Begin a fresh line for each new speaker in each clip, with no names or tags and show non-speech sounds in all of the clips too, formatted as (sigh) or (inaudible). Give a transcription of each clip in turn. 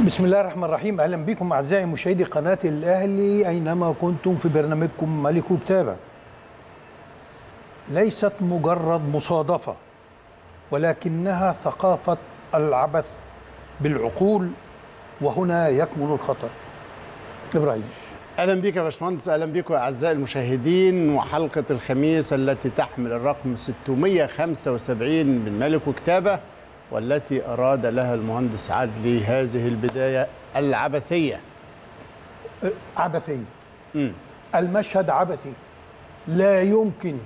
بسم الله الرحمن الرحيم. أهلا بكم أعزائي مشاهدي قناة الأهلي. أينما كنتم في برنامجكم ملك كتابه ليست مجرد مصادفة ولكنها ثقافة العبث بالعقول وهنا يكمن الخطر. إبراهيم.
أهلا بك يا باشمهندس. أهلا بكم أعزائي المشاهدين. وحلقة الخميس التي تحمل الرقم 675 من ملك وكتابه والتي أراد لها المهندس عدلي هذه البداية العبثية.
عبثية.
مم.
المشهد عبثي. لا يمكن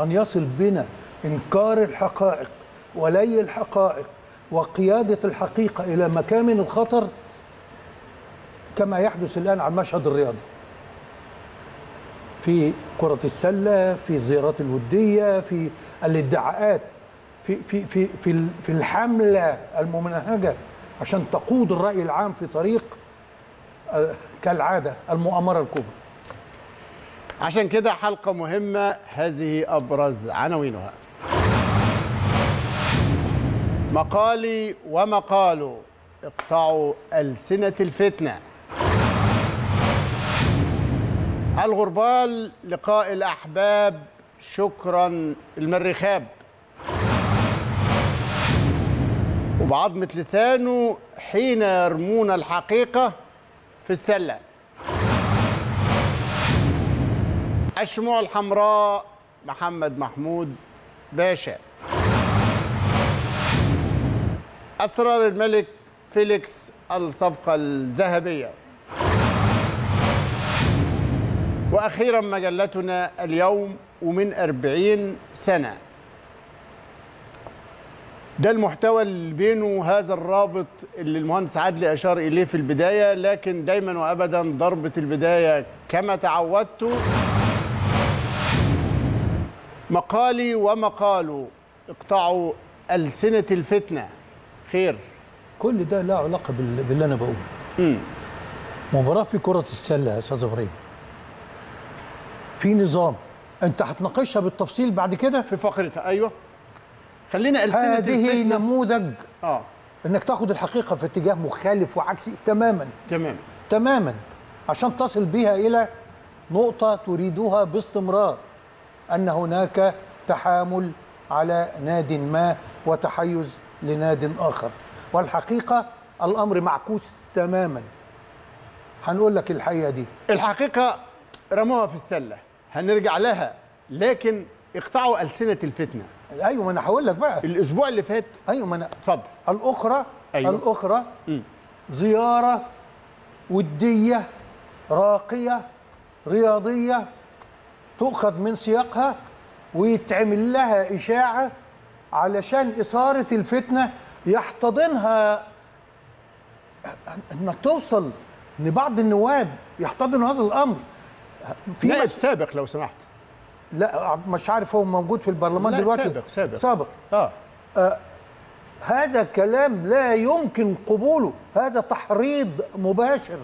أن يصل بنا إنكار الحقائق ولي الحقائق وقيادة الحقيقة إلى مكامن الخطر كما يحدث الآن على المشهد الرياضي في كرة السلة في الزيارات الودية في الادعاءات. في في في في في الحملة الممنهجة عشان تقود الرأي العام في طريق آه، كالعادة المؤامرة الكبرى.
عشان كده حلقة مهمة هذه أبرز عناوينها. مقالي ومقاله اقطعوا ألسنة الفتنة. الغربال لقاء الأحباب شكرا المرخاب وبعظمة لسانه حين يرمون الحقيقة في السلة. الشموع الحمراء محمد محمود باشا. أسرار الملك فيليكس الصفقة الذهبية. وأخيرا مجلتنا اليوم ومن أربعين سنة. ده المحتوى اللي بينه هذا الرابط اللي المهندس عدلي إشار إليه في البداية لكن دايما وابدا ضربة البداية كما تعودت. مقالي ومقاله اقطعوا ألسنة الفتنة. خير.
كل ده لا علاقة بال- باللي أنا بقوله.
مم.
مباراة في كرة السلة يا أستاذ إبراهيم. في نظام أنت هتناقشها بالتفصيل بعد كده؟
في فقرتها أيوه. خلينا ألسنة
هذه نموذج
آه.
إنك تاخد الحقيقة في اتجاه مخالف وعكسي تماما.
تمام.
تماما. عشان تصل بها إلى نقطة تريدها باستمرار. أن هناك تحامل على ناد ما وتحيز لناد آخر. والحقيقة الأمر معكوس تماما. هنقول لك الحقيقة دي.
الحقيقة رموها في السلة. هنرجع لها. لكن اقطعوا ألسنة الفتنة.
أيوه ما أنا هقول لك بقى.
الأسبوع اللي فات.
أيوه ما أنا
اتفضل.
الأخرى
أيوة.
الأخرى
مم.
زيارة ودية راقية رياضية تؤخذ من سياقها ويتعمل لها إشاعة علشان إثارة الفتنة يحتضنها. إنك توصل ان بعض النواب يحتضنوا هذا الأمر. في
لا
مس...
السابق لو سمحت.
لا مش عارف هو موجود في البرلمان
لا،
دلوقتي؟
سابق- سابق.
سابق.
آه.
هذا كلام لا يمكن قبوله. هذا تحريض مباشر.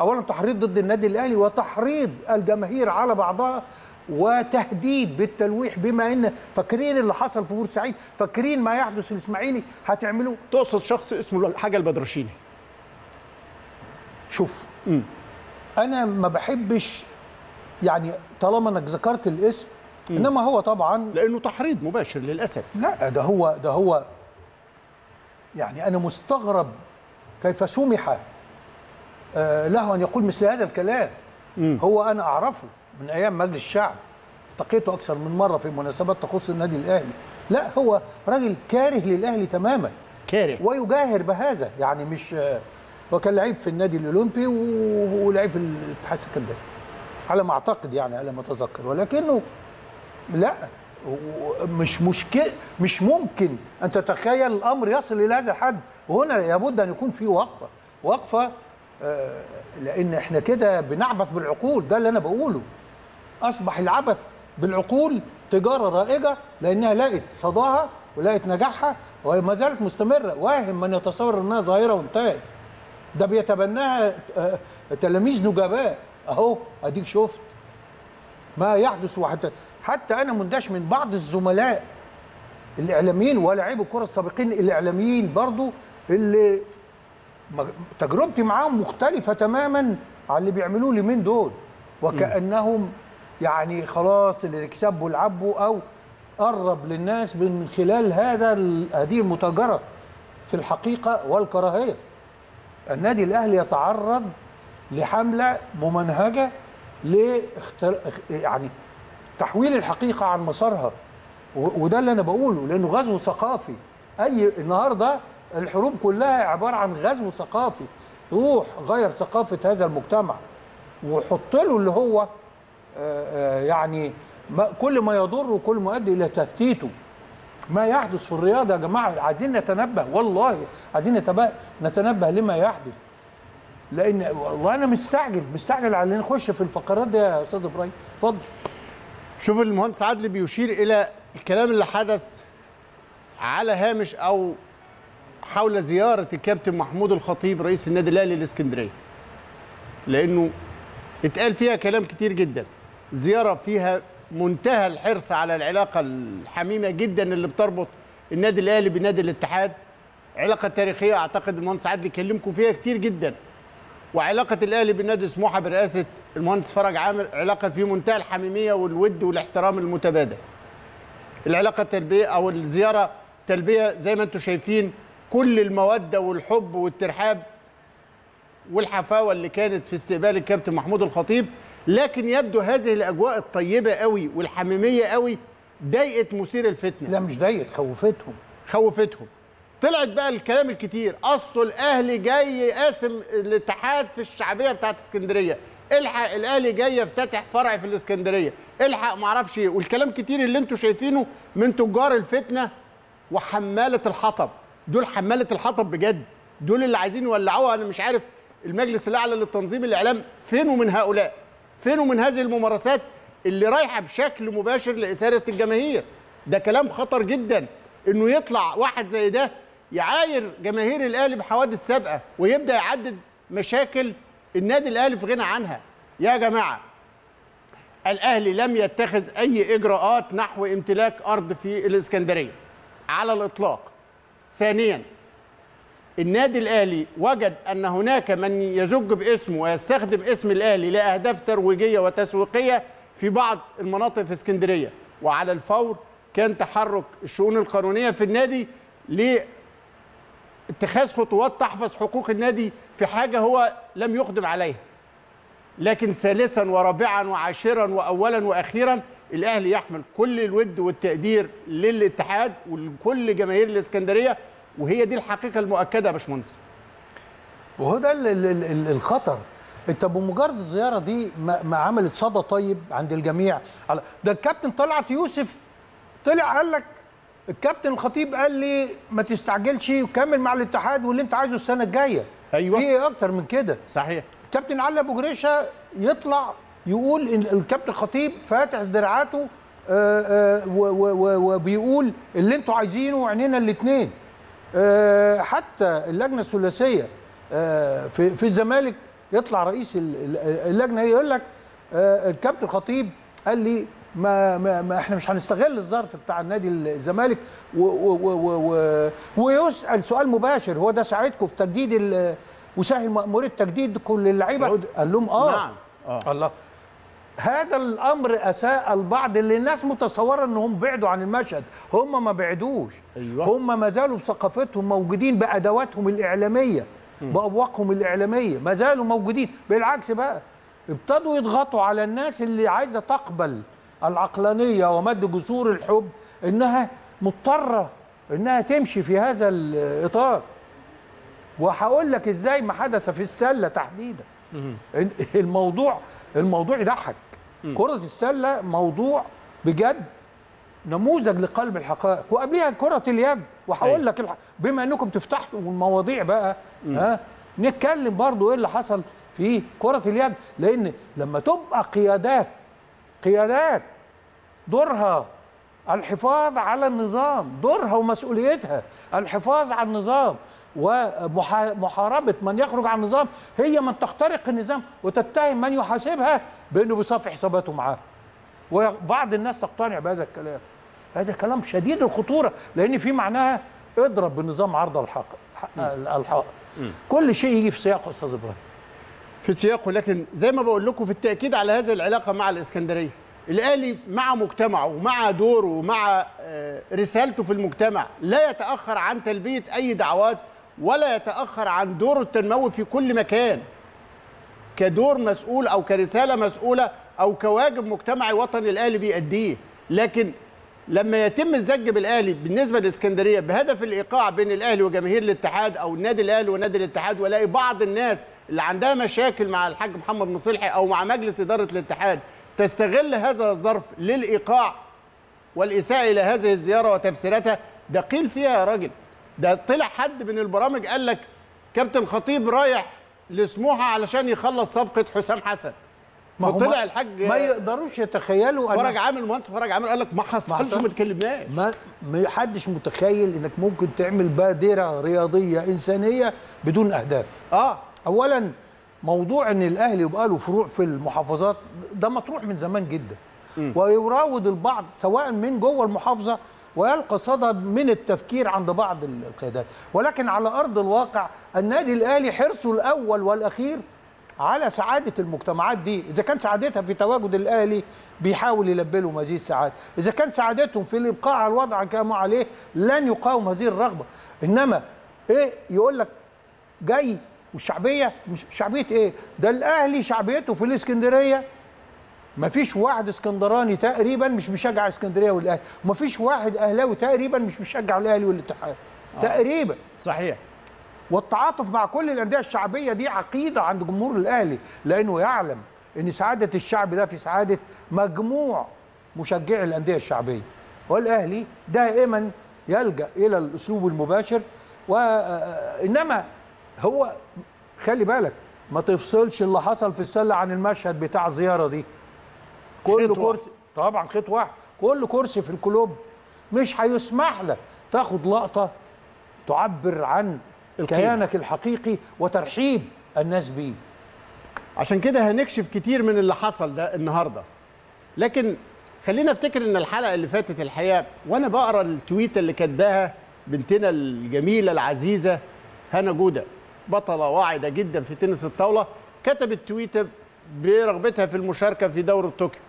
اولا تحريض ضد النادي الأهلي وتحريض الجماهير على بعضها وتهديد بالتلويح بما إن فاكرين اللي حصل في بورسعيد فاكرين ما يحدث الإسماعيلي هتعملوه.
تقصد شخص اسمه الحاجة البدرشيني.
شوف
مم.
أنا ما بحبش يعني طالما انك ذكرت الاسم انما هو طبعا
لأنه تحريض مباشر للأسف.
لا ده هو ده هو يعني أنا مستغرب كيف سمح آه، له أن يقول مثل هذا الكلام. هو أنا أعرفه من أيام مجلس الشعب. التقيته أكثر من مرة في مناسبات تخص النادي الأهلي. لا هو راجل كاره للأهلي تماما.
كاره.
ويجاهر بهذا. يعني مش آه، هو كان لعيب في النادي الأولمبي ولعيب في الاتحاد السكندري. على ما أعتقد يعني على ما أتذكر. ولكنه لا مش مشكل مش ممكن أن تتخيل الأمر يصل إلى هذا الحد. وهنا لابد أن يكون في وقفة وقفة آه، لأن إحنا كده بنعبث بالعقول. ده اللي أنا بقوله. أصبح العبث بالعقول تجارة رائجة لأنها لقت صداها ولقت نجاحها وما زالت مستمرة. واهم من يتصور إنها ظاهرة وانتهت. ده بيتبناها آه، تلاميذ نجباء. اهو اديك شفت. ما يحدث وحتى حتى أنا مندهش من بعض الزملاء الاعلاميين ولاعيب الكرة السابقين الاعلاميين برضو اللي تجربتي معاهم مختلفة تماما عن اللي بيعملوه اليومين دول. وكأنهم يعني خلاص اللي يكسبوا يلعبوا أو قرب للناس من خلال هذا هذه المتاجرة في الحقيقة والكراهية. النادي الأهلي يتعرض لحملة ممنهجة لاختر... يعني تحويل الحقيقة عن مسارها. وده اللي أنا بقوله لأنه غزو ثقافي. أي النهارده الحروب كلها عبارة عن غزو ثقافي. روح غير ثقافة هذا المجتمع. وحط له اللي هو آه، آه، يعني ما كل ما يضر وكل ما يؤدي إلى تفتيته. ما يحدث في الرياضة يا جماعة عايزين نتنبه والله عايزين نتنبه لما يحدث. لأن والله أنا مستعجل مستعجل على نخش في الفقرات دي يا أستاذ إبراهيم. اتفضل.
شوف المهندس عادل بيشير إلى الكلام اللي حدث على هامش أو حول زيارة الكابتن محمود الخطيب رئيس النادي الأهلي الإسكندرية. لأنه اتقال فيها كلام كتير جدا. زيارة فيها منتهى الحرص على العلاقة الحميمة جدا اللي بتربط النادي الأهلي بنادي الاتحاد. علاقة تاريخية أعتقد المهندس عادل يكلمكم فيها كتير جدا. وعلاقة الأهلي بالنادي سموحة برئاسه المهندس فرج عامر علاقة في منتهى الحميمية والود والاحترام المتبادل. العلاقة التلبيه أو الزيارة تلبيه زي ما أنتم شايفين كل المودة والحب والترحاب والحفاوة اللي كانت في استقبال الكابتن محمود الخطيب. لكن يبدو هذه الأجواء الطيبة قوي والحميمية قوي ضايقت مثير الفتنة.
لا مش ضايقت خوفتهم.
خوفتهم. طلعت بقى الكلام الكتير. اصله الأهلي جاي يقاسم الاتحاد في الشعبية بتاعت اسكندرية. الحق الأهلي جاي يفتتح فرع في الإسكندرية. الحق معرفش إيه. والكلام كتير اللي أنتوا شايفينه من تجار الفتنة وحمالة الحطب. دول حمالة الحطب بجد. دول اللي عايزين يولعوها. أنا مش عارف المجلس الأعلى للتنظيم الإعلام فينه من هؤلاء؟ فينه من هذه الممارسات اللي رايحة بشكل مباشر لاثاره الجماهير؟ ده كلام خطر جدا. إنه يطلع واحد زي ده يعاير جماهير الأهلي بحوادث سابقة ويبدأ يعدد مشاكل النادي الأهلي في غنى عنها. يا جماعة الأهلي لم يتخذ أي إجراءات نحو امتلاك أرض في الإسكندرية على الإطلاق. ثانيا النادي الأهلي وجد أن هناك من يزج باسمه ويستخدم اسم الأهلي لأهداف ترويجية وتسويقية في بعض المناطق في إسكندرية. وعلى الفور كان تحرك الشؤون القانونية في النادي لاتخاذ خطوات تحفظ حقوق النادي في حاجة هو لم يقدم عليها. لكن ثالثا ورابعا وعاشرا واولا وأخيرا الأهلي يحمل كل الود والتقدير للاتحاد ولكل جماهير الإسكندرية وهي دي الحقيقة المؤكدة يا باشمهندس.
وهو ده ال- ال- ال- ال- الخطر. انت بمجرد الزيارة دي ما, عملت صدى طيب عند الجميع. ده الكابتن طلعت يوسف طلع قال لك الكابتن الخطيب قال لي ما تستعجلش وكمل مع الاتحاد واللي انت عايزه السنة الجاية.
أيوة.
في إيه أكتر من كده.
صحيح.
كابتن علي أبو جريشة يطلع يقول إن الكابتن خطيب فاتح دراعاته آه، آه، وبيقول اللي أنتوا عايزينه عينينا الاثنين حتى اللجنة الثلاثية آه، في في الزمالك يطلع رئيس ال- ال- اللجنة يقول لك آه، الكابتن خطيب قال لي ما, ما, ما إحنا مش هنستغل الظرف بتاع النادي الزمالك و و و و و ويسأل سؤال مباشر. هو ده ساعدكم في تجديد وسهل مأمورية تجديد كل
اللعيبة؟
قال لهم آه.
نعم. آه.
الله. هذا الأمر أساء البعض اللي الناس متصورة إنهم بعدوا عن المشهد. هم ما بعدوش.
أيوة.
هم ما زالوا بثقافتهم موجودين بأدواتهم الإعلامية بابواقهم الإعلامية. ما زالوا موجودين. بالعكس بقى ابتدوا يضغطوا على الناس اللي عايزة تقبل. العقلانية ومد جسور الحب إنها مضطرة إنها تمشي في هذا الإطار. وهقول لك إزاي ما حدث في السلة تحديدا. الموضوع الموضوع يضحك. كرة السلة موضوع بجد نموذج لقلب الحقائق. وقبلها كرة اليد. وهقول لك الح... بما إنكم تفتحوا المواضيع بقى ها نتكلم برضو إيه اللي حصل في كرة اليد. لأن لما تبقى قيادات قيادات دورها الحفاظ على النظام دورها ومسؤوليتها الحفاظ على النظام ومحاربة من يخرج عن النظام هي من تخترق النظام وتتهم من يحاسبها بأنه بيصفي حساباته معاه. وبعض الناس تقتنع بهذا الكلام. هذا كلام شديد الخطورة لأن في معناها اضرب بنظام عرض الحق الحق. كل شيء يجي في سياقه أستاذ إبراهيم.
في سياقه لكن زي ما بقول لكم في التأكيد على هذه العلاقة مع الإسكندرية. الاهلي مع مجتمعه ومع دوره ومع آه، رسالته في المجتمع لا يتأخر عن تلبية أي دعوات ولا يتأخر عن دوره التنموي في كل مكان. كدور مسؤول أو كرسالة مسؤولة أو كواجب مجتمعي وطني الاهلي بيأديه. لكن لما يتم الزج بالاهلي بالنسبة للاسكندريه بهدف الإيقاع بين الاهلي وجماهير الاتحاد أو النادي الاهلي ونادي الاتحاد والاقي بعض الناس اللي عندها مشاكل مع الحاج محمد مصلحي أو مع مجلس إدارة الاتحاد تستغل هذا الظرف للإيقاع والإساءة إلى هذه الزيارة وتفسيراتها. ده قيل فيها يا راجل. ده طلع حد من البرامج قال لك كابتن خطيب رايح لسموحة علشان يخلص صفقة حسام حسن.
ما
فطلع الحاج
ما يقدروش يتخيلوا
فرج عامل مهندس فرج عامل قال لك ما حصلش. ما اتكلمناش.
ما ما حدش متخيل إنك ممكن تعمل بادرة رياضية إنسانية بدون أهداف.
آه.
اولا موضوع إن الأهلي يبقى له فروع في المحافظات ده مطروح من زمان جدا. ويراود البعض سواء من جوه المحافظة ويلقى صدى من التفكير عند بعض ال- القيادات. ولكن على أرض الواقع النادي الأهلي حرصه الأول والأخير على سعادة المجتمعات دي. إذا كان سعادتها في تواجد الأهلي بيحاول يلبي لهم هذه السعاده إذا كان سعادتهم في الإبقاء على الوضع كما عليه لن يقاوم هذه الرغبة. إنما إيه يقول لك جاي والشعبيه مش شعبية إيه؟ ده الأهلي شعبيته في الإسكندرية. ما فيش واحد إسكندراني تقريبا مش بيشجع إسكندرية والأهلي. وما فيش واحد أهلاوي تقريبا مش بيشجع الأهلي والاتحاد. تقريبا.
صحيح.
والتعاطف مع كل الأندية الشعبية دي عقيدة عند جمهور الأهلي لأنه يعلم إن سعادة الشعب ده في سعادة مجموع مشجعي الأندية الشعبية. والأهلي دائما يلجأ إلى الأسلوب المباشر وانما هو خلي بالك ما تفصلش اللي حصل في السلة عن المشهد بتاع الزيارة دي. كل. كرسي طبعا خيط واحد. كل كرسي في الكلوب مش هيسمح لك تاخد لقطة تعبر عن كيانك الحقيقي وترحيب الناس بيه.
عشان كده هنكشف كتير من اللي حصل ده النهارده. لكن خلينا افتكر إن الحلقة اللي فاتت الحقيقة وأنا بقرأ التويتة اللي كاتباها بنتنا الجميلة العزيزة هنا جودة. بطلة واعدة جدا في تنس الطاولة كتبت تويته برغبتها في المشاركة في دوره طوكيو.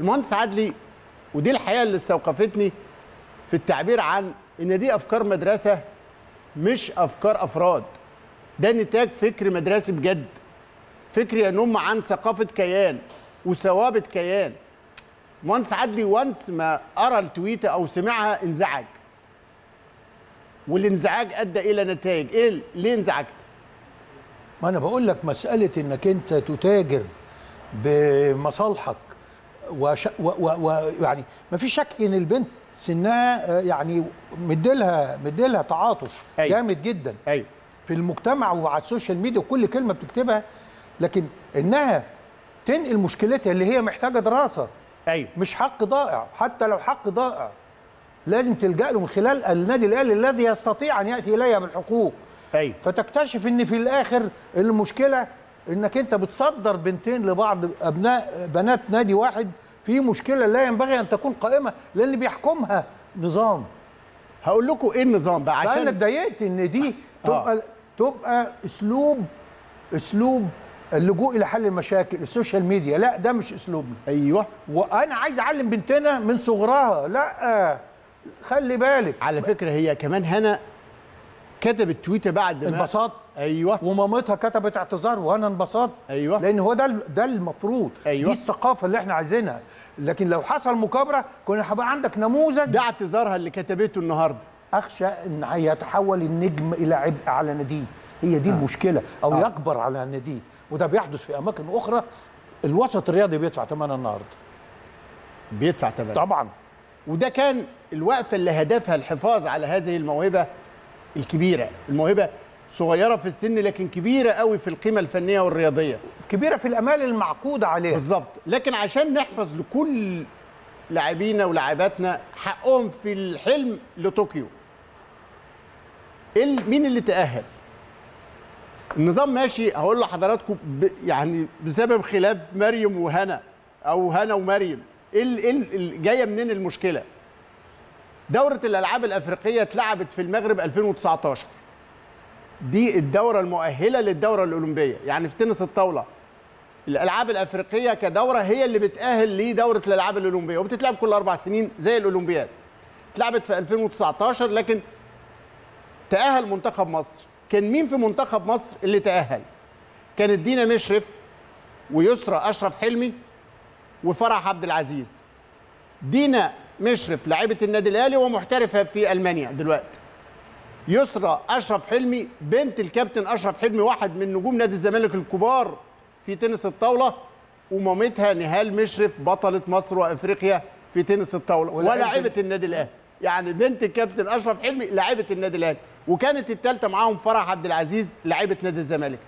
المهندس عدلي ودي الحقيقة اللي استوقفتني في التعبير عن إن دي أفكار مدرسة مش أفكار أفراد. ده نتاج فكر مدرسي بجد. فكر ينم عن ثقافة كيان وثوابت كيان. مهندس عدلي وانس ما قرا التويته أو سمعها انزعج. والانزعاج أدى إلى نتائج. إيه؟ ليه انزعجت؟
ما أنا بقول لك مسألة إنك أنت تتاجر بمصالحك وش... و... و... و... يعني ما في شك إن البنت سنها آه، يعني مديلها مديلها تعاطف
أيوة.
جامد جدا.
أيوه.
في المجتمع وعلى السوشيال ميديا وكل كلمة بتكتبها لكن إنها تنقل مشكلتها اللي هي محتاجة دراسة.
أيوه.
مش حق ضائع. حتى لو حق ضائع لازم تلجأ له من خلال النادي الأهلي الذي يستطيع أن يأتي اليها بالحقوق
أيوه
فتكتشف إن في الآخر المشكلة إنك أنت بتصدر بنتين لبعض أبناء بنات نادي واحد في مشكلة لا ينبغي أن تكون قائمة لأن بيحكمها نظام.
هقول لكم إيه النظام
فانا
عشان
اتضايقت إن دي تبقى تبقى أسلوب أسلوب اللجوء إلى حل المشاكل السوشيال ميديا. لا ده مش أسلوبنا.
أيوه.
وأنا عايز أعلم بنتنا من صغرها. لا خلي بالك.
على فكرة هي كمان هنا كتبت تويته بعد ما
انبسطت
أيوه.
ومامتها كتبت اعتذار وأنا انبسطت
أيوة.
لأن هو ده ده المفروض.
أيوة.
دي الثقافة اللي إحنا عايزينها. لكن لو حصل مكابرة كنا هيبقى عندك نموذج.
ده اعتذارها اللي كتبته النهارده.
أخشى إن يتحول النجم إلى عبء على ناديه. هي دي المشكلة. أو
آه.
يكبر على ناديه. وده بيحدث في أماكن أخرى. الوسط الرياضي بيدفع ثمنها النهارده.
بيدفع تمام
طبعا.
وده كان الوقفة اللي هدفها الحفاظ على هذه الموهبة الكبيرة الموهبة صغيرة في السن لكن كبيرة قوي في القيمة الفنية والرياضية.
كبيرة في الأمال المعقوده عليها.
بالظبط. لكن عشان نحفظ لكل لاعبينا ولاعباتنا حقهم في الحلم لطوكيو. مين اللي تأهل؟ النظام ماشي. هقول لحضراتكم ب يعني بسبب خلاف مريم وهنا أو هنا ومريم. إيه ال- ال- جاية منين المشكلة؟ دورة الألعاب الأفريقية اتلعبت في المغرب 2019 دي الدورة المؤهلة للدورة الأولمبية يعني في تنس الطاولة. الألعاب الأفريقية كدورة هي اللي بتأهل لدورة الألعاب الأولمبية وبتتلعب كل أربع سنين زي الأولمبياد. اتلعبت في 2019 لكن تأهل منتخب مصر. كان مين في منتخب مصر اللي تأهل؟ كانت دينا مشرف ويسرى أشرف حلمي وفرح عبد العزيز. دينا مشرف لاعبه النادي الأهلي ومحترفه في ألمانيا دلوقتي. يسرى أشرف حلمي بنت الكابتن أشرف حلمي واحد من نجوم نادي الزمالك الكبار في تنس الطاولة ومامتها نهال مشرف بطلة مصر وإفريقيا في تنس الطاولة
ولاعبة
ولاعبه النادي الأهلي. يعني بنت الكابتن أشرف حلمي لاعبه النادي الأهلي. وكانت الثالثه معاهم فرح عبد العزيز لاعبه نادي الزمالك.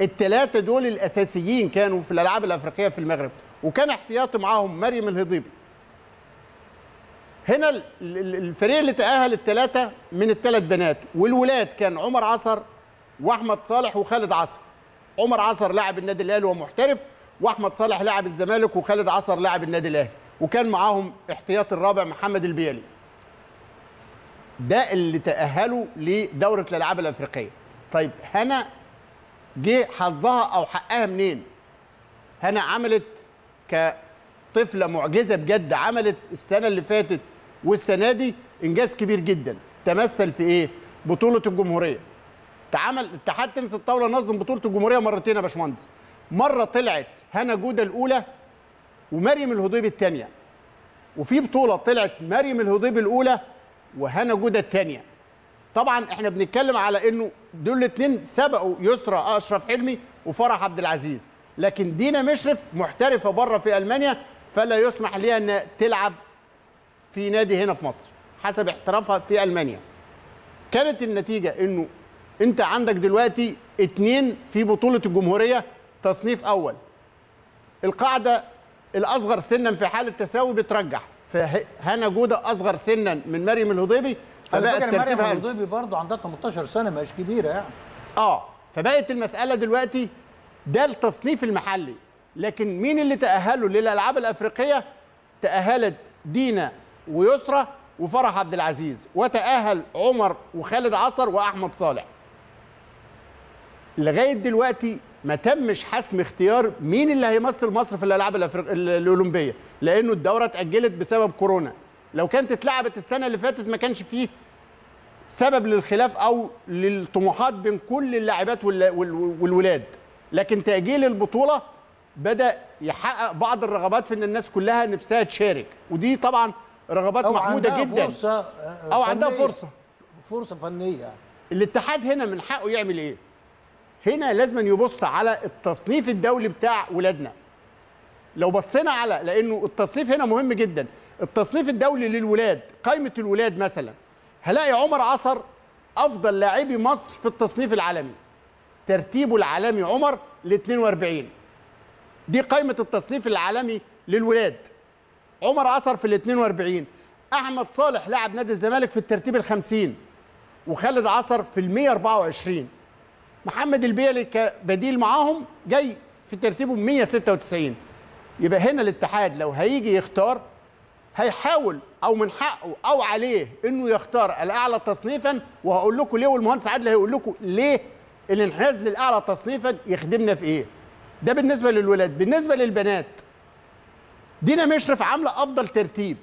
الثلاثه دول الأساسيين كانوا في الألعاب الأفريقية في المغرب. وكان احتياطي معاهم مريم الهضيبي. هنا ال- ال- الفريق اللي تأهل الثلاثة من الثلاث بنات والولاد كان عمر عصر وأحمد صالح وخالد عصر. عمر عصر لاعب النادي الأهلي ومحترف وأحمد صالح لاعب الزمالك وخالد عصر لاعب النادي الأهلي. وكان معاهم احتياطي الرابع محمد البيالي. ده اللي تأهلوا لدورة الألعاب الأفريقية. طيب هنا جه حظها أو حقها منين؟ هنا عملت كطفلة معجزة بجد عملت السنة اللي فاتت والسنة دي إنجاز كبير جدا. تمثل في إيه؟ بطولة الجمهورية. تعامل اتحاد تنس الطاولة نظم بطولة الجمهورية مرتين يا باشمهندس. مرة طلعت هنا جودة الأولى ومريم الهضيبي الثانية وفي بطولة طلعت مريم الهضيبي الأولى وهنا جودة الثانية طبعا إحنا بنتكلم على إنه دول الاثنين سبقوا يسرى أشرف حلمي وفرح عبد العزيز. لكن دينا مشرف محترفة بره في ألمانيا فلا يسمح لها ان تلعب في نادي هنا في مصر حسب احترافها في ألمانيا. كانت النتيجة إنه أنت عندك دلوقتي اتنين في بطولة الجمهورية تصنيف أول. القاعدة الأصغر سنا في حالة تساوي بترجح. فهنا جودة أصغر سنا من مريم الهضيبي فبقت
مريم الهضيبي برضه عندها 18 سنة مش كبيرة يعني.
آه فبقت المسألة دلوقتي ده التصنيف المحلي. لكن مين اللي تاهلوا للألعاب الأفريقية؟ تأهلت دينا ويسرى وفرح عبد العزيز. وتأهل عمر وخالد عصر وأحمد صالح. لغاية دلوقتي ما تمش حسم اختيار مين اللي هيمثل مصر في الألعاب الأفريق... ال- الأولمبية. لأنه الدورة اتأجلت بسبب كورونا. لو كانت اتلعبت السنة اللي فاتت ما كانش فيه سبب للخلاف أو للطموحات بين كل اللاعبات وال- وال- والولاد. لكن تأجيل البطولة بدأ يحقق بعض الرغبات في إن الناس كلها نفسها تشارك. ودي طبعا رغبات محمودة
عندها
جدا.
فرصة آه،
أو عندها
فنية. فرصة. فرصة فنية.
الاتحاد هنا من حقه يعمل إيه؟ هنا لازم يبص على التصنيف الدولي بتاع ولادنا. لو بصينا على لأنه التصنيف هنا مهم جدا. التصنيف الدولي للولاد قائمة الولاد مثلا. هلاقي عمر عصر أفضل لاعبي مصر في التصنيف العالمي. ترتيبه العالمي عمر ل 42 دي قائمة التصنيف العالمي للولاد. عمر عصر في ال 42 أحمد صالح لاعب نادي الزمالك في الترتيب ال 50 وخالد عصر في ال 124 محمد البيلي كبديل معاهم جاي في ترتيبه 196 يبقى هنا الاتحاد لو هيجي يختار هيحاول أو من حقه أو عليه إنه يختار الأعلى تصنيفا وهقول لكم ليه والمهندس عادل هيقول لكم ليه الانحياز للأعلى تصنيفا يخدمنا في إيه. ده بالنسبة للولاد بالنسبة للبنات. دينا مشرف عاملة أفضل ترتيب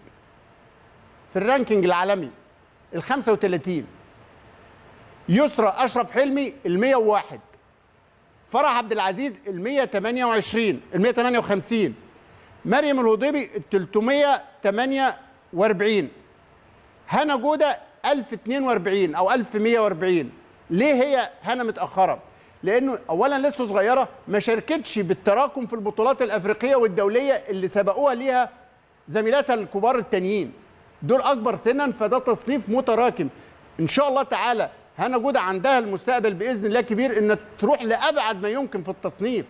في الرانكينج العالمي ال 35 يسرى أشرف حلمي ال 101 فرح عبد العزيز ال 128 ال 158 مريم الهضيبي ال 348 هنا جودة 1042 أو 1140 ليه هي هنا متأخرة؟ لأنه اولا لسه صغيرة ما شاركتش بالتراكم في البطولات الأفريقية والدولية اللي سبقوها ليها زميلاتها الكبار التانيين. دول أكبر سنا فده تصنيف متراكم. إن شاء الله تعالى هنا جوده عندها المستقبل بإذن الله كبير إن تروح لأبعد ما يمكن في التصنيف.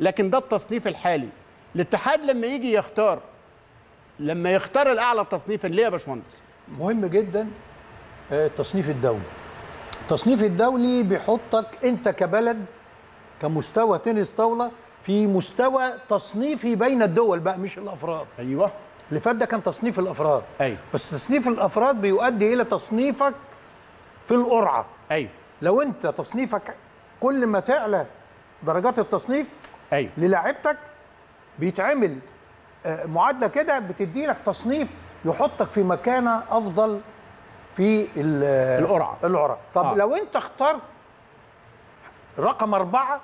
لكن ده التصنيف الحالي. الاتحاد لما يجي يختار لما يختار الأعلى تصنيفا ليه يا باشمهندس؟
مهم جدا آه، التصنيف الدولي التصنيف الدولي بيحطك انت كبلد كمستوى تنس طاولة في مستوى تصنيفي بين الدول بقى مش الأفراد.
أيوه.
اللي فات ده كان تصنيف الأفراد.
أيوه.
بس تصنيف الأفراد بيؤدي إلى تصنيفك في القرعة.
أيوه.
لو انت تصنيفك كل ما تعلى درجات التصنيف
أيوه.
للاعيبتك بيتعمل آه، معادلة كده بتدي لك تصنيف يحطك في مكانة أفضل في ال-
القرعة.
القرعة. طب
آه.
آه. لو انت اخترت رقم أربعة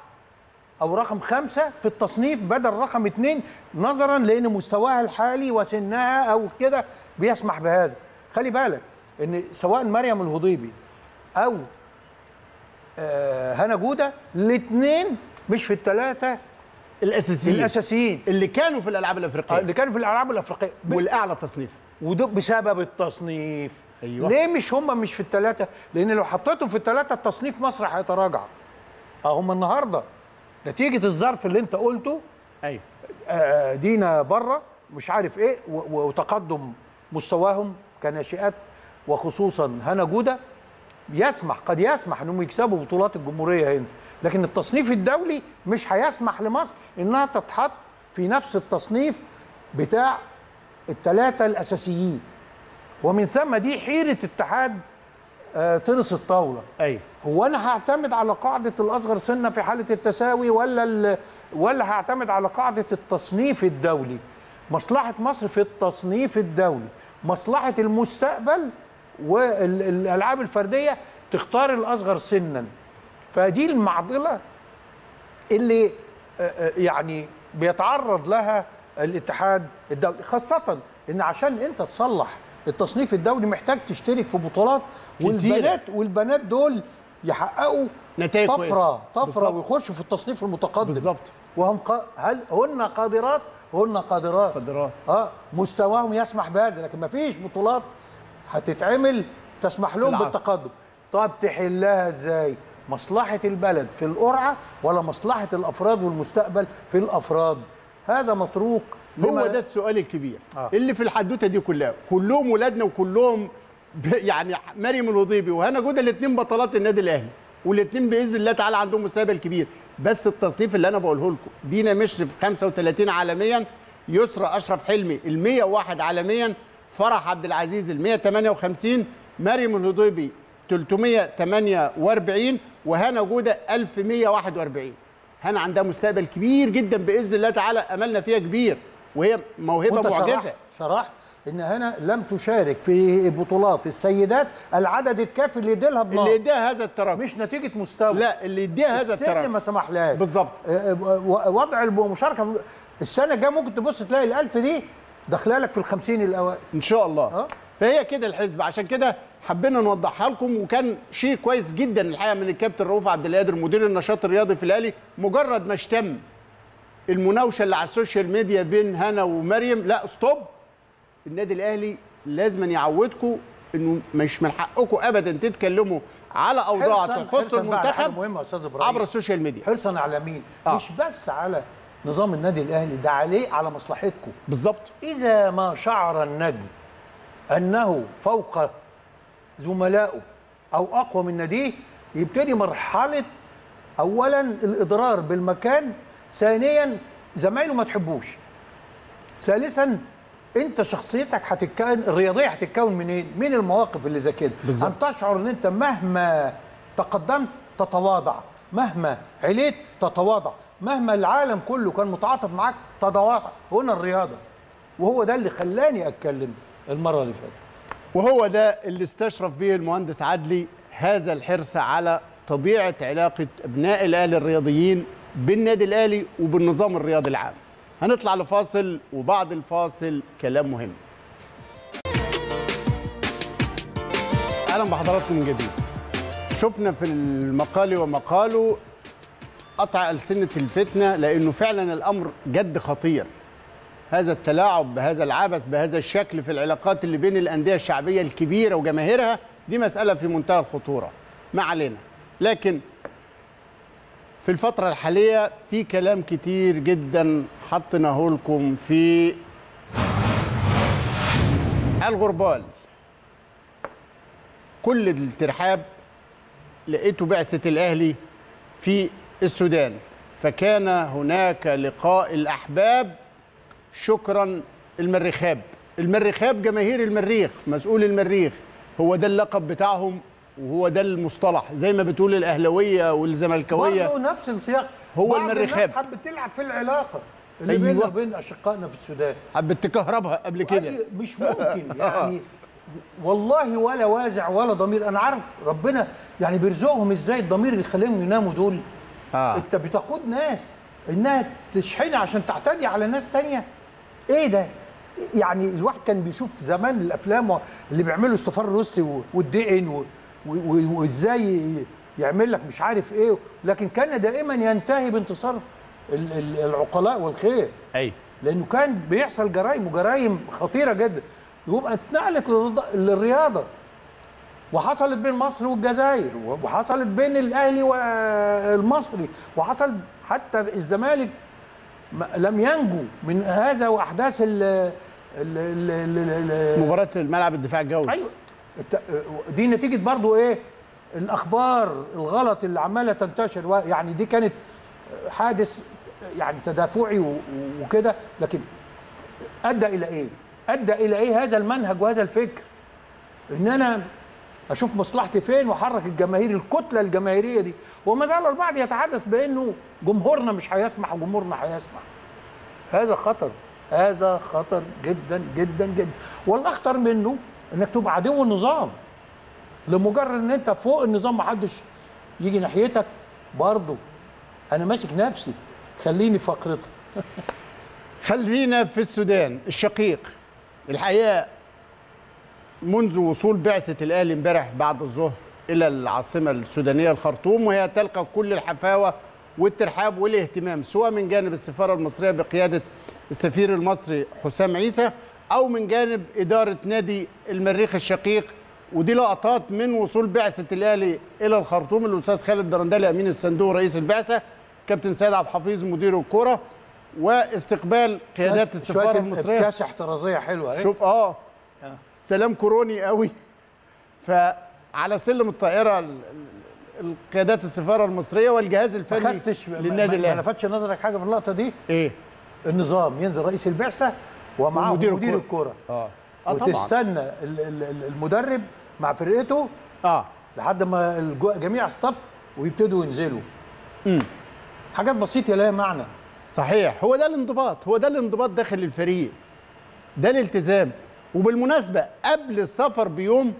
أو رقم خمسة في التصنيف بدل رقم اتنين نظرا لأن مستواها الحالي وسنها أو كده بيسمح بهذا. خلي بالك إن سواء مريم الهضيبي أو آه هنا جودة الاثنين مش في الثلاثة
الأساسيين.
الأساسيين.
اللي كانوا في الألعاب الأفريقية.
اللي كانوا في الألعاب الأفريقية.
والأعلى تصنيفا
وده بسبب التصنيف.
أيوة.
ليه مش هم مش في الثلاثه لأن لو حطيتهم في الثلاثه التصنيف مصر هيتراجع. أه هم النهارده. نتيجة الظرف اللي أنت قلته
أيوه.
آه، دينا بره مش عارف إيه وتقدم مستواهم كناشئات وخصوصا هنا جودة يسمح قد يسمح إنهم يكسبوا بطولات الجمهورية هنا. لكن التصنيف الدولي مش هيسمح لمصر إنها تتحط في نفس التصنيف بتاع الثلاثه الأساسيين. ومن ثم دي حيرة اتحاد آه، تنس الطاولة.
أيوه
هو أنا هعتمد على قاعدة الأصغر سنا في حالة التساوي ولا ولا هعتمد على قاعدة التصنيف الدولي؟ مصلحة مصر في التصنيف الدولي مصلحة المستقبل والألعاب الفردية تختار الأصغر سنا. فدي المعضلة اللي آه، آه، يعني بيتعرض لها الاتحاد الدولي خاصة إن عشان أنت تصلح التصنيف الدولي محتاج تشترك في بطولات والبنات والبنات دول يحققوا
نتائج.
طفرة
بالظبط.
ويخشوا في التصنيف المتقدم
بالظبط.
وهم ق... هل هن قادرات هن قادرات
قادرات.
آه مستواهم يسمح بهذا لكن ما فيش بطولات هتتعمل تسمح لهم
العصر.
بالتقدم طب تحلها إزاي مصلحة البلد في القرعة ولا مصلحة الأفراد والمستقبل في الأفراد هذا مطروق
هو ده السؤال الكبير
آه.
اللي في الحدوتة دي كلها كلهم ولادنا وكلهم. يعني مريم الوضيبي وهنا جودة الاثنين بطلات النادي الأهلي والاثنين بإذن الله تعالى عندهم مستقبل كبير بس التصنيف اللي أنا بقوله لكم دينا مشرف 35 عالميا يسرى أشرف حلمي ال 101 عالميا فرح عبد العزيز ال 158 مريم الهضيبي 348 وهنا جودة 1141 هنا عندها مستقبل كبير جدا بإذن الله تعالى أملنا فيها كبير وهي
موهبة
معجزة.
شرحت, إن هنا لم تشارك في بطولات السيدات العدد الكافي اللي يديلها بنار.
اللي يديها هذا التراجع
مش نتيجة مستوى.
لا اللي يديها هذا
السن
التراجع
ما سمحلهاش.
بالظبط.
آه، آه، وضع المشاركة السنة الجاية ممكن تبص تلاقي الألف دي داخلة لك في الخمسين الأوائل.
إن شاء الله.
آه.
فهي كده الحزب. عشان كده حبينا نوضحها لكم وكان شيء كويس جدا الحقيقة من الكابتن رؤوف عبد القادر مدير النشاط الرياضي في الأهلي مجرد ما اشتم المناوشة اللي على السوشيال ميديا بين هنا ومريم لا stop النادي الأهلي لازم يعودكم إنه مش من حقكم ابدا تتكلموا على
أوضاع
تخص المنتخب عبر السوشيال ميديا.
حرصا على مين؟
آه.
مش بس على نظام النادي الأهلي ده عليه على مصلحتكم.
بالظبط
إذا ما شعر النجم أنه فوق زملائه أو أقوى من ناديه يبتدي مرحلة أولا الإضرار بالمكان ثانيا زمايله ما تحبوش. ثالثا انت شخصيتك هتتكون الرياضية هتتكون منين؟ من المواقف اللي زي كده. أن تشعر إن أنت مهما تقدمت تتواضع مهما عليت تتواضع مهما العالم كله كان متعاطف معاك تتواضع. هنا الرياضة. وهو ده اللي خلاني أتكلم المرة اللي فاتت.
وهو ده اللي استشرف به المهندس عدلي هذا الحرص على طبيعة علاقة أبناء الأهلي الرياضيين بالنادي الأهلي وبالنظام الرياضي العام. هنطلع لفاصل وبعد الفاصل كلام مهم. أهلا بحضراتكم من جديد. شفنا في المقال ومقاله قطع ألسنة الفتنة لأنه فعلا الأمر جد خطير. هذا التلاعب بهذا العبث بهذا الشكل في العلاقات اللي بين الأندية الشعبية الكبيرة وجماهيرها دي مسألة في منتهى الخطورة. ما علينا. لكن في الفترة الحالية في كلام كتير جدا حطيناه لكم في الغربال. كل الترحاب لقيته بعثة الأهلي في السودان. فكان هناك لقاء الأحباب. شكرا المريخاب. المريخاب جماهير المريخ مسؤول المريخ. هو ده اللقب بتاعهم. وهو ده المصطلح. زي ما بتقول الأهلاوية والزملكاوية.
برضه نفس السياق.
هو.
الناس حبت تلعب في العلاقة اللي
أيوة.
بيننا وبين أشقائنا في السودان.
حبت تكهربها قبل كده.
مش ممكن. يعني والله ولا وازع ولا ضمير. أنا عارف ربنا يعني بيرزقهم إزاي الضمير اللي يخليهم يناموا دول.
آه.
أنت بتقود ناس إنها تشحنها عشان تعتدي على ناس تانية. إيه ده؟ يعني الواحد كان بيشوف زمان الأفلام اللي بيعملوا استفار الروسي و- والدقن وازاي يعمل لك مش عارف إيه لكن كان دائما ينتهي بانتصار ال- ال- العقلاء والخير.
أي.
لأنه كان بيحصل جرائم وجرائم خطيرة جدا. يبقى اتنقلت للرياضة. وحصلت بين مصر والجزائر وحصلت بين الأهلي والمصري. وحصل حتى الزمالك ما- لم ينجو من هذا وأحداث ال ال ال ال ال
مباراة الملعب الدفاع الجوي.
أيوه. دي نتيجة برضو إيه؟ الأخبار الغلط اللي عمالة تنتشر يعني دي كانت حادث يعني تدافعي وكده لكن أدى إلى إيه؟ أدى إلى إيه هذا المنهج وهذا الفكر؟ إن أنا أشوف مصلحتي فين وأحرك الجماهير الكتلة الجماهيرية دي. وما زال البعض يتحدث بإنه جمهورنا مش هيسمح وجمهورنا هيسمح. هذا خطر هذا خطر جدا جدا جدا. والأخطر منه انك تبقى عدو النظام. لمجرد ان انت فوق النظام محدش يجي ناحيتك برضه أنا ماسك نفسي. خليني فقرتك (laughs)
خلينا في السودان الشقيق الحقيقة منذ وصول بعثة الاهلي امبارح بعد الظهر إلى العاصمة السودانية الخرطوم وهي تلقى كل الحفاوة والترحاب والاهتمام سواء من جانب السفارة المصرية بقيادة السفير المصري حسام عيسى أو من جانب إدارة نادي المريخ الشقيق ودي لقطات من وصول بعثة الأهلي إلى الخرطوم. الأستاذ خالد درندلي أمين الصندوق رئيس البعثة كابتن سيد عبد الحفيظ مدير الكره واستقبال قيادات
السفارة
المصرية.
كاس احترازية حلوة اهي
شوف
آه.
سلام كوروني قوي. فعلى سلم الطائرة ال- ال- القيادات السفارة المصرية والجهاز الفني للنادي
ما- ما
الأهلي.
لفتش نظرك حاجة في اللقطة دي؟
إيه.
النظام ينزل رئيس البعثة ومعاه مدير, مدير
الكرة.
الكره
آه. طبعا.
وتستنى ال- ال- ال- المدرب مع فرقته
آه.
لحد ما جميع الصف ويبتدوا ينزلوا.
امم
حاجات بسيطة لها معنى.
صحيح. هو ده الانضباط. هو ده الانضباط داخل الفريق. ده الالتزام. وبالمناسبة قبل السفر بيوم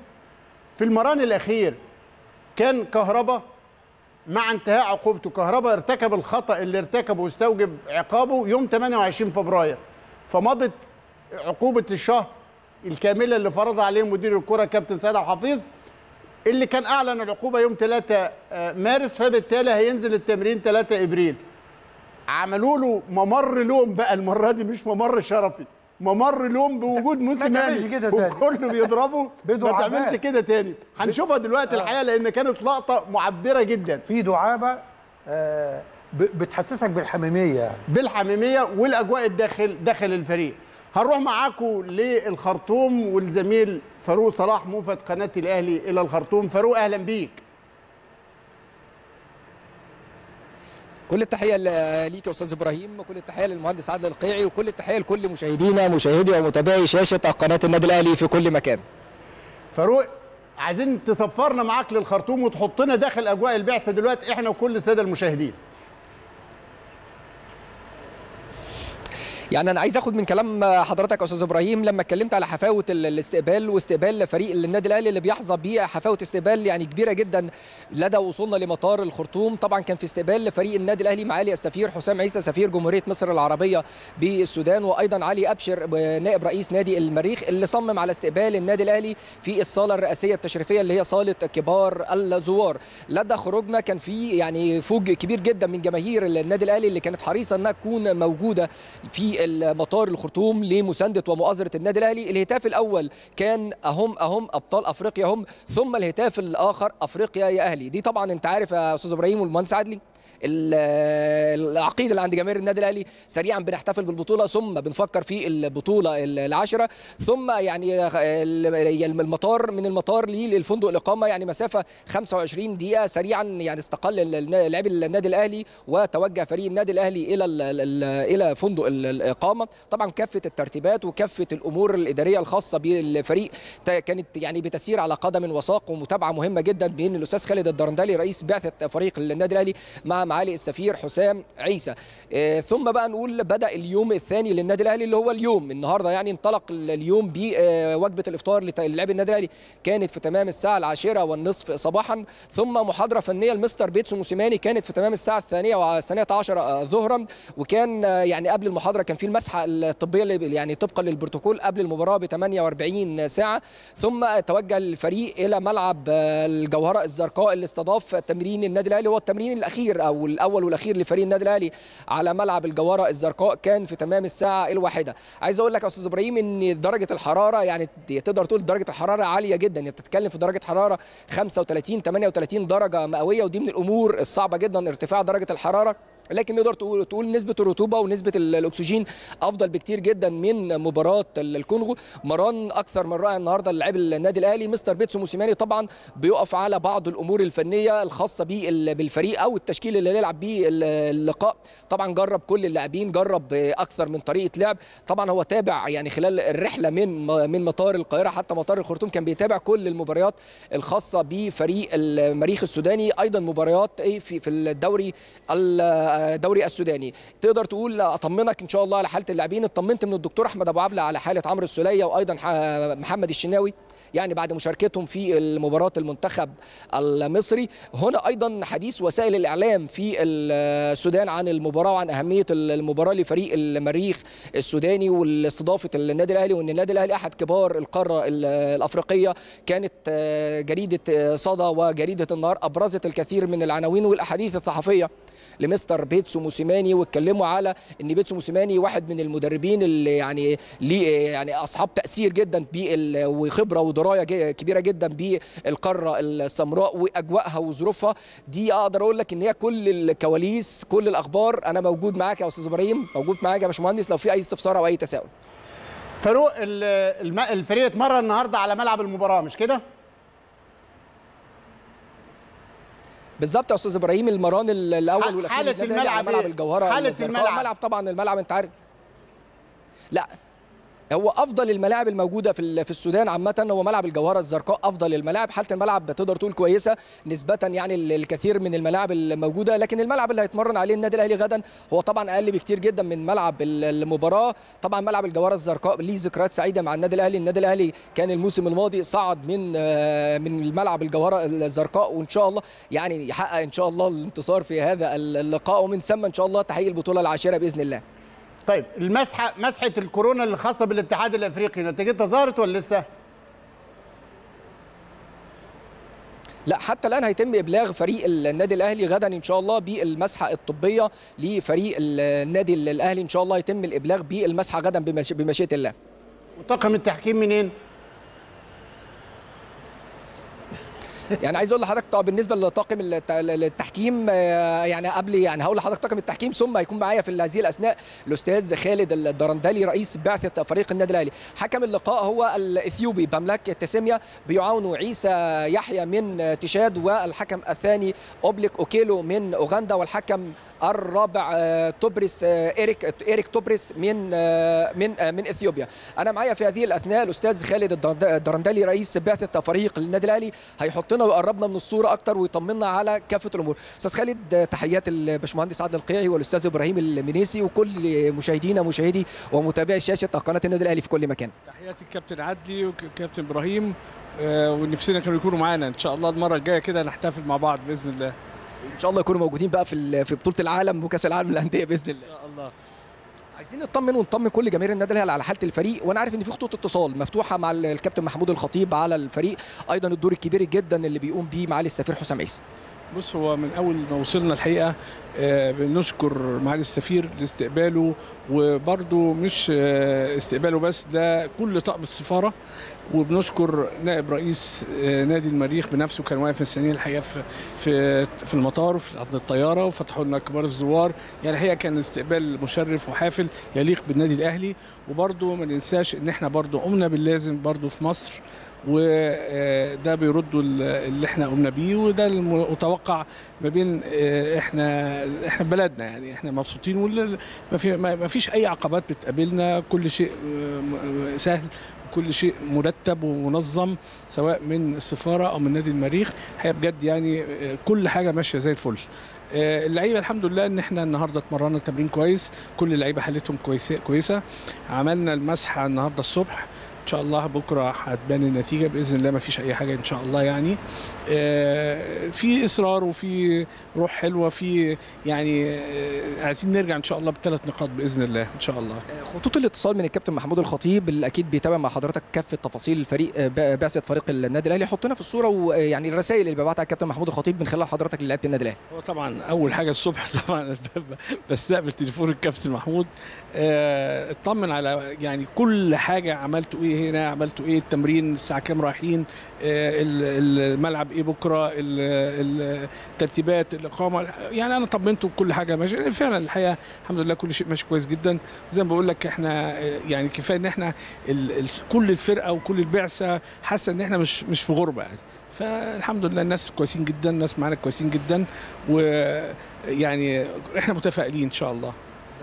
في المران الأخير كان كهربا مع انتهاء عقوبته كهربا ارتكب الخطأ اللي ارتكبه واستوجب عقابه يوم 28 فبراير. فمضت عقوبة الشهر الكاملة اللي فرضها عليه مدير الكرة كابتن سيد عبد الحفيظ اللي كان أعلن العقوبة يوم 3 مارس فبالتالي هينزل التمرين 3 إبريل. عملوا له ممر لوم بقى المرة دي مش ممر شرفي ممر لوم بوجود موسيماني
تاني.
وكله بيضربه. (laughs) ما. تعملش كده تاني. هنشوفها دلوقتي الحقيقة لأن كانت لقطة معبرة جدا.
في دعابة آه، بتحسسك بالحميمية. يعني
بالحميمية والأجواء الداخل داخل الفريق. هنروح معاكم للخرطوم والزميل فاروق صلاح موفد قناة الأهلي إلى الخرطوم. فاروق أهلا بيك.
كل التحية ليك يا أستاذ إبراهيم وكل التحية للمهندس عادل القيعي وكل التحية لكل مشاهدينا مشاهدي ومتابعي شاشة قناة النادي الأهلي في كل مكان.
فاروق عايزين تسفرنا معاك للخرطوم وتحطنا داخل أجواء البعثة دلوقتي إحنا وكل السادة المشاهدين.
يعني أنا عايز آخد من كلام حضرتك أستاذ إبراهيم لما اتكلمت على حفاوة ال- الاستقبال واستقبال فريق النادي الأهلي اللي بيحظى بحفاوه استقبال يعني كبيرة جدا لدى وصولنا لمطار الخرطوم. طبعا كان في استقبال لفريق النادي الأهلي معالي السفير حسام عيسى سفير جمهورية مصر العربية بالسودان وأيضا علي أبشر نائب رئيس نادي المريخ اللي صمم على استقبال النادي الأهلي في الصالة الرئاسية التشريفية اللي هي صالة كبار الزوار. لدى خروجنا كان في يعني فوج كبير جدا من جماهير النادي الأهلي اللي كانت حريصة إنها تكون موجودة في المطار الخرطوم لمساندة ومؤازرة النادي الأهلي. الهتاف الأول كان اهم أهم أبطال أفريقيا هم ثم الهتاف الآخر أفريقيا يا أهلي. دي طبعا أنت عارف يا أستاذ إبراهيم والمهندس عدلي العقيده اللي عند جماهير النادي الأهلي سريعا بنحتفل بالبطولة ثم بنفكر في البطولة ال- العاشرة. ثم يعني ال- المطار من المطار للفندق الاقامه يعني مسافة 25 دقيقة. سريعا يعني استقل لاعبي النادي الأهلي وتوجه فريق النادي الأهلي إلى ال- ال- إلى فندق ال- الإقامة. طبعا كافة الترتيبات وكافة الأمور الإدارية الخاصة بالفريق كانت يعني بتسير على قدم وساق ومتابعة مهمة جدا بين الأستاذ خالد الدرندلي رئيس بعثة فريق النادي الأهلي مع معالي السفير حسام عيسى. آه، ثم بقى نقول بدأ اليوم الثاني للنادي الأهلي اللي هو اليوم. النهارده يعني انطلق اليوم بوجبه الإفطار للاعبي النادي الأهلي. كانت في تمام الساعة العاشرة والنصف صباحا. ثم محاضرة فنية لمستر بيتسو موسيماني كانت في تمام الساعة الثانية والثانيه عشر آه، ظهرا. وكان آه، يعني قبل المحاضرة كان في المسحة الطبية يعني طبقا للبروتوكول قبل المباراة ب 48 ساعة. ثم توجه الفريق إلى ملعب آه، الجوهرة الزرقاء اللي استضاف تمرين النادي الأهلي. هو التمرين الأخير أو الأول والأخير لفريق النادي الأهلي على ملعب الجوهره الزرقاء كان في تمام الساعة الواحدة. عايز أقول لك يا أستاذ إبراهيم إن درجة الحرارة يعني تقدر تقول درجة الحرارة عالية جدا. انت بتتكلم في درجة حرارة 35 38 درجة مئوية ودي من الأمور الصعبة جدا ارتفاع درجة الحرارة. لكن نقدر تقول تقول نسبة الرطوبة ونسبة ال- الأكسجين أفضل بكتير جدا من مباراة ال- الكونغو. مران أكثر من رائع النهارده للاعب النادي الأهلي مستر بيتسو موسيماني طبعا بيقف على بعض الأمور الفنية الخاصة بال- بالفريق أو التشكيل اللي هيلعب بيه ال- اللقاء. طبعا جرب كل اللاعبين جرب أكثر من طريقة لعب. طبعا هو تابع يعني خلال الرحلة من من مطار القاهرة حتى مطار الخرطوم كان بيتابع كل المباريات الخاصة بفريق المريخ السوداني. أيضا مباريات في في الدوري الدوري السوداني. تقدر تقول أطمنك إن شاء الله على حالة اللاعبين. اطمنت من الدكتور أحمد أبو عبلة على حالة عمرو السولية وأيضا محمد الشناوي يعني بعد مشاركتهم في المباراة المنتخب المصري. هنا أيضا حديث وسائل الإعلام في السودان عن المباراة وعن أهمية المباراة لفريق المريخ السوداني والاستضافة النادي الأهلي وأن النادي الأهلي أحد كبار القارة الأفريقية. كانت جريدة صدى وجريدة النهار أبرزت الكثير من العناوين والأحاديث الصحفية لمستر بيتسو موسيماني واتكلموا على إن بيتسو موسيماني واحد من المدربين اللي يعني ليه يعني أصحاب تأثير جدا وخبرة ودراية كبيرة جدا بالقارة السمراء وأجواءها وظروفها. دي أقدر أقول لك إن هي كل الكواليس كل الأخبار. أنا موجود معاك يا أستاذ إبراهيم موجود معاك يا باشمهندس لو في أي استفسار أو أي تساؤل.
فاروق الفريق اتمرن النهارده على ملعب المباراة مش كده؟
بالظبط يا أستاذ إبراهيم المران ال- الأول والأخير على
الملعب
ملعب
إيه؟ الجوهرة
الزرقاء.
الملعب.
ملعب طبعا الملعب أنت عارف لا هو أفضل الملاعب الموجودة في في السودان عامة هو ملعب الجوهرة الزرقاء أفضل الملاعب. حالة الملعب تقدر تقول كويسة نسبة يعني ال- الكثير من الملاعب الموجودة لكن الملعب اللي هيتمرن عليه النادي الأهلي غدا هو طبعا أقل بكتير جدا من ملعب ال- المباراة. طبعا ملعب الجوهرة الزرقاء ليه ذكريات سعيدة مع النادي الأهلي. النادي الأهلي كان الموسم الماضي صعد من آه، من الملعب الجوهرة الزرقاء وإن شاء الله يعني يحقق إن شاء الله الانتصار في هذا اللقاء. ومن ثم إن شاء الله تحقيق البطولة العاشرة بإذن الله.
طيب المسحه مسحة الكورونا الخاصه بالاتحاد الأفريقي نتيجتها ظهرت ولا لسه؟
لا حتى الآن هيتم إبلاغ فريق النادي الأهلي غدا إن شاء الله بالمسحة الطبية لفريق النادي الأهلي إن شاء الله يتم الإبلاغ بالمسحة غدا بمشي- بمشيئة الله
وطاقم التحكيم منين؟
يعني عايز أقول لحضرتك طب بالنسبة لطاقم الت- التحكيم آه، يعني قبل يعني هقول لحضرتك طاقم التحكيم ثم هيكون معايا في هذه الأثناء الأستاذ خالد الدرندلي رئيس بعثه فريق النادي الأهلي. حكم اللقاء هو الإثيوبي بملاك تسيميا بيعاون عيسى يحيى من تشاد والحكم الثاني أوبليك أوكيلو من أوغندا والحكم الرابع آه، توبريس آه، إيريك إيريك توبريس من آه، من من إثيوبيا. أنا معايا في هذه الأثناء الأستاذ خالد الدرند- الدرندلي رئيس بعثة فريق النادي الأهلي. هيحطنا ويقربنا من الصورة أكتر ويطمنا على كافة الأمور. أستاذ خالد تحيات الباشمهندس عدلي القيعي والأستاذ إبراهيم المنيسي وكل مشاهدينا مشاهدي ومتابعي شاشة قناة النادي الأهلي في كل مكان.
تحياتي الكابتن عدلي وكابتن إبراهيم آه، ونفسنا كانوا يكونوا معانا. إن شاء الله المرة الجاية كده نحتفل مع بعض بإذن الله.
إن شاء الله يكونوا موجودين بقى في في بطولة العالم وكأس العالم للأندية بإذن الله.
إن شاء الله.
عايزين نطمن ونطمن كل جماهير النادي الأهلي على حالة الفريق وأنا عارف إن في خطوط اتصال مفتوحة مع ال- الكابتن محمود الخطيب على الفريق أيضا الدور الكبير جدا اللي بيقوم بيه معالي السفير حسام عيسى.
بص هو من أول ما وصلنا الحقيقة آه، بنشكر معالي السفير لاستقباله وبرضه مش آه، استقباله بس ده كل طاقم السفارة. وبنشكر نائب رئيس آه، نادي المريخ بنفسه كان واقف مستنيين الحقيقة في في في المطار وفي عند الطيارة وفتحوا لنا كبار الزوار. يعني الحقيقة كان استقبال مشرف وحافل يليق بالنادي الأهلي. وبرضه ما ننساش إن إحنا برضه قمنا باللازم برضه في مصر. وده بيردوا ال- اللي إحنا قمنا بيه وده المتوقع ما بين آه، إحنا إحنا بلدنا. يعني إحنا مبسوطين ما في ما ما فيش أي عقبات بتقابلنا. كل شيء آه، سهل. كل شيء مرتب ومنظم سواء من السفارة أو من نادي المريخ. هي بجد يعني آه، كل حاجة ماشية زي الفل. آه، اللعيبة الحمد لله إن إحنا النهارده اتمرنا تمرين كويس. كل اللعيبة حالتهم كويسة كويسة. عملنا المسحه النهارده الصبح. ان شاء الله بكرة هتبان النتيجة بإذن الله ما فيش أي حاجة إن شاء الله يعني. آه، في إصرار وفي روح حلوة في يعني آه، عايزين نرجع إن شاء الله بثلاث نقاط بإذن الله إن شاء الله.
خطوط الاتصال من الكابتن محمود الخطيب اللي أكيد بيتابع مع حضرتك كافه تفاصيل الفريق ب- بعثة فريق النادي الأهلي. حطنا في الصورة ويعني الرسائل اللي بيبعتها الكابتن محمود الخطيب من خلال حضرتك للاعيبه النادي الأهلي.
هو طبعا أول حاجة الصبح طبعا (laughs) بستقبل تليفون الكابتن محمود. آه، اطمن على يعني كل حاجة عملتوا إيه هنا عملتوا إيه التمرين الساعة كام رايحين آه، ال- الملعب إيه بكرة ال- ال- الترتيبات الإقامة. يعني أنا طمنته بكل حاجة ماشي فعلا الحقيقة الحمد لله كل شيء ماشي كويس جدا. زي ما بقول لك إحنا آه، يعني كفاية إن إحنا كل الفرقة وكل البعثة حاسة إن إحنا مش مش في غربة يعني. فالحمد لله الناس كويسين جدا الناس معانا كويسين جدا. ويعني إحنا متفائلين إن شاء الله.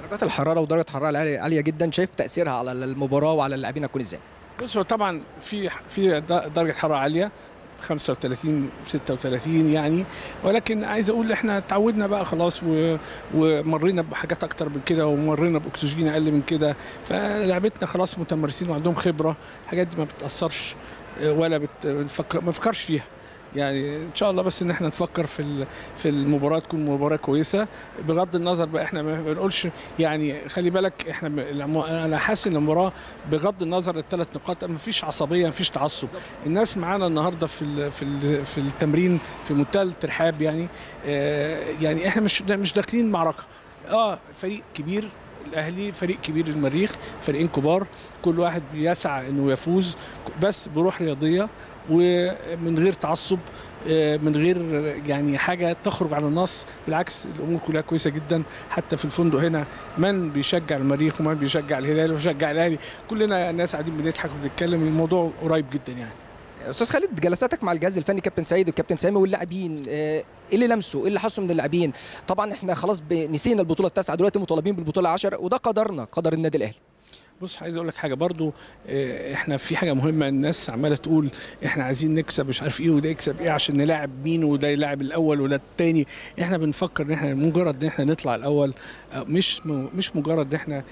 درجات الحرارة ودرجة الحرارة عاليه جدا. شايف تأثيرها على المباراة وعلى اللاعبين هتكون إزاي؟
بص هو طبعا في في درجة حرارة عالية 35 36 يعني. ولكن عايز أقول إحنا تعودنا بقى خلاص. ومرينا بحاجات أكتر من كده ومرينا بأكسجين أقل من كده. فلعبتنا خلاص متمرسين وعندهم خبرة الحاجات دي ما بتأثرش آه، ولا بت... بتفكر ما بفكرش فيها. يعني إن شاء الله بس إن إحنا نفكر في في المباراة تكون مباراة كويسة. بغض النظر بقى إحنا ما بنقولش يعني خلي بالك إحنا أنا حاسس إن المباراة بغض النظر الثلاث نقاط ما فيش عصبية ما فيش تعصب. الناس معانا النهارده في ال في ال في التمرين في منتهى الترحاب يعني آه يعني إحنا مش مش داخلين معركة. آه فريق كبير الأهلي فريق كبير المريخ فريقين كبار كل واحد بيسعى إنه يفوز بس بروح رياضية. ومن غير تعصب آه، من غير يعني حاجة تخرج عن النص. بالعكس الأمور كلها كويسة جدا. حتى في الفندق هنا من بيشجع المريخ ومن بيشجع الهلال وبيشجع الأهلي؟ كلنا الناس قاعدين بنضحك وبنتكلم. الموضوع قريب جدا يعني.
أستاذ خالد جلساتك مع الجهاز الفني كابتن سيد والكابتن سامي واللاعبين آه، إيه اللي لمسه؟ إيه اللي حسه من اللاعبين؟ طبعا إحنا خلاص نسينا البطولة التاسعة دلوقتي مطالبين بالبطولة 10 وده قدرنا قدر النادي الأهلي.
بص عايز أقول لك حاجة برضو آه، إحنا في حاجة مهمة الناس عمالة تقول إحنا عايزين نكسب مش عارف إيه وده يكسب إيه عشان نلاعب مين وده يلاعب الأول وده التاني. إحنا بنفكر إن إحنا مجرد إن إحنا نطلع الأول آه، مش مش مجرد إن إحنا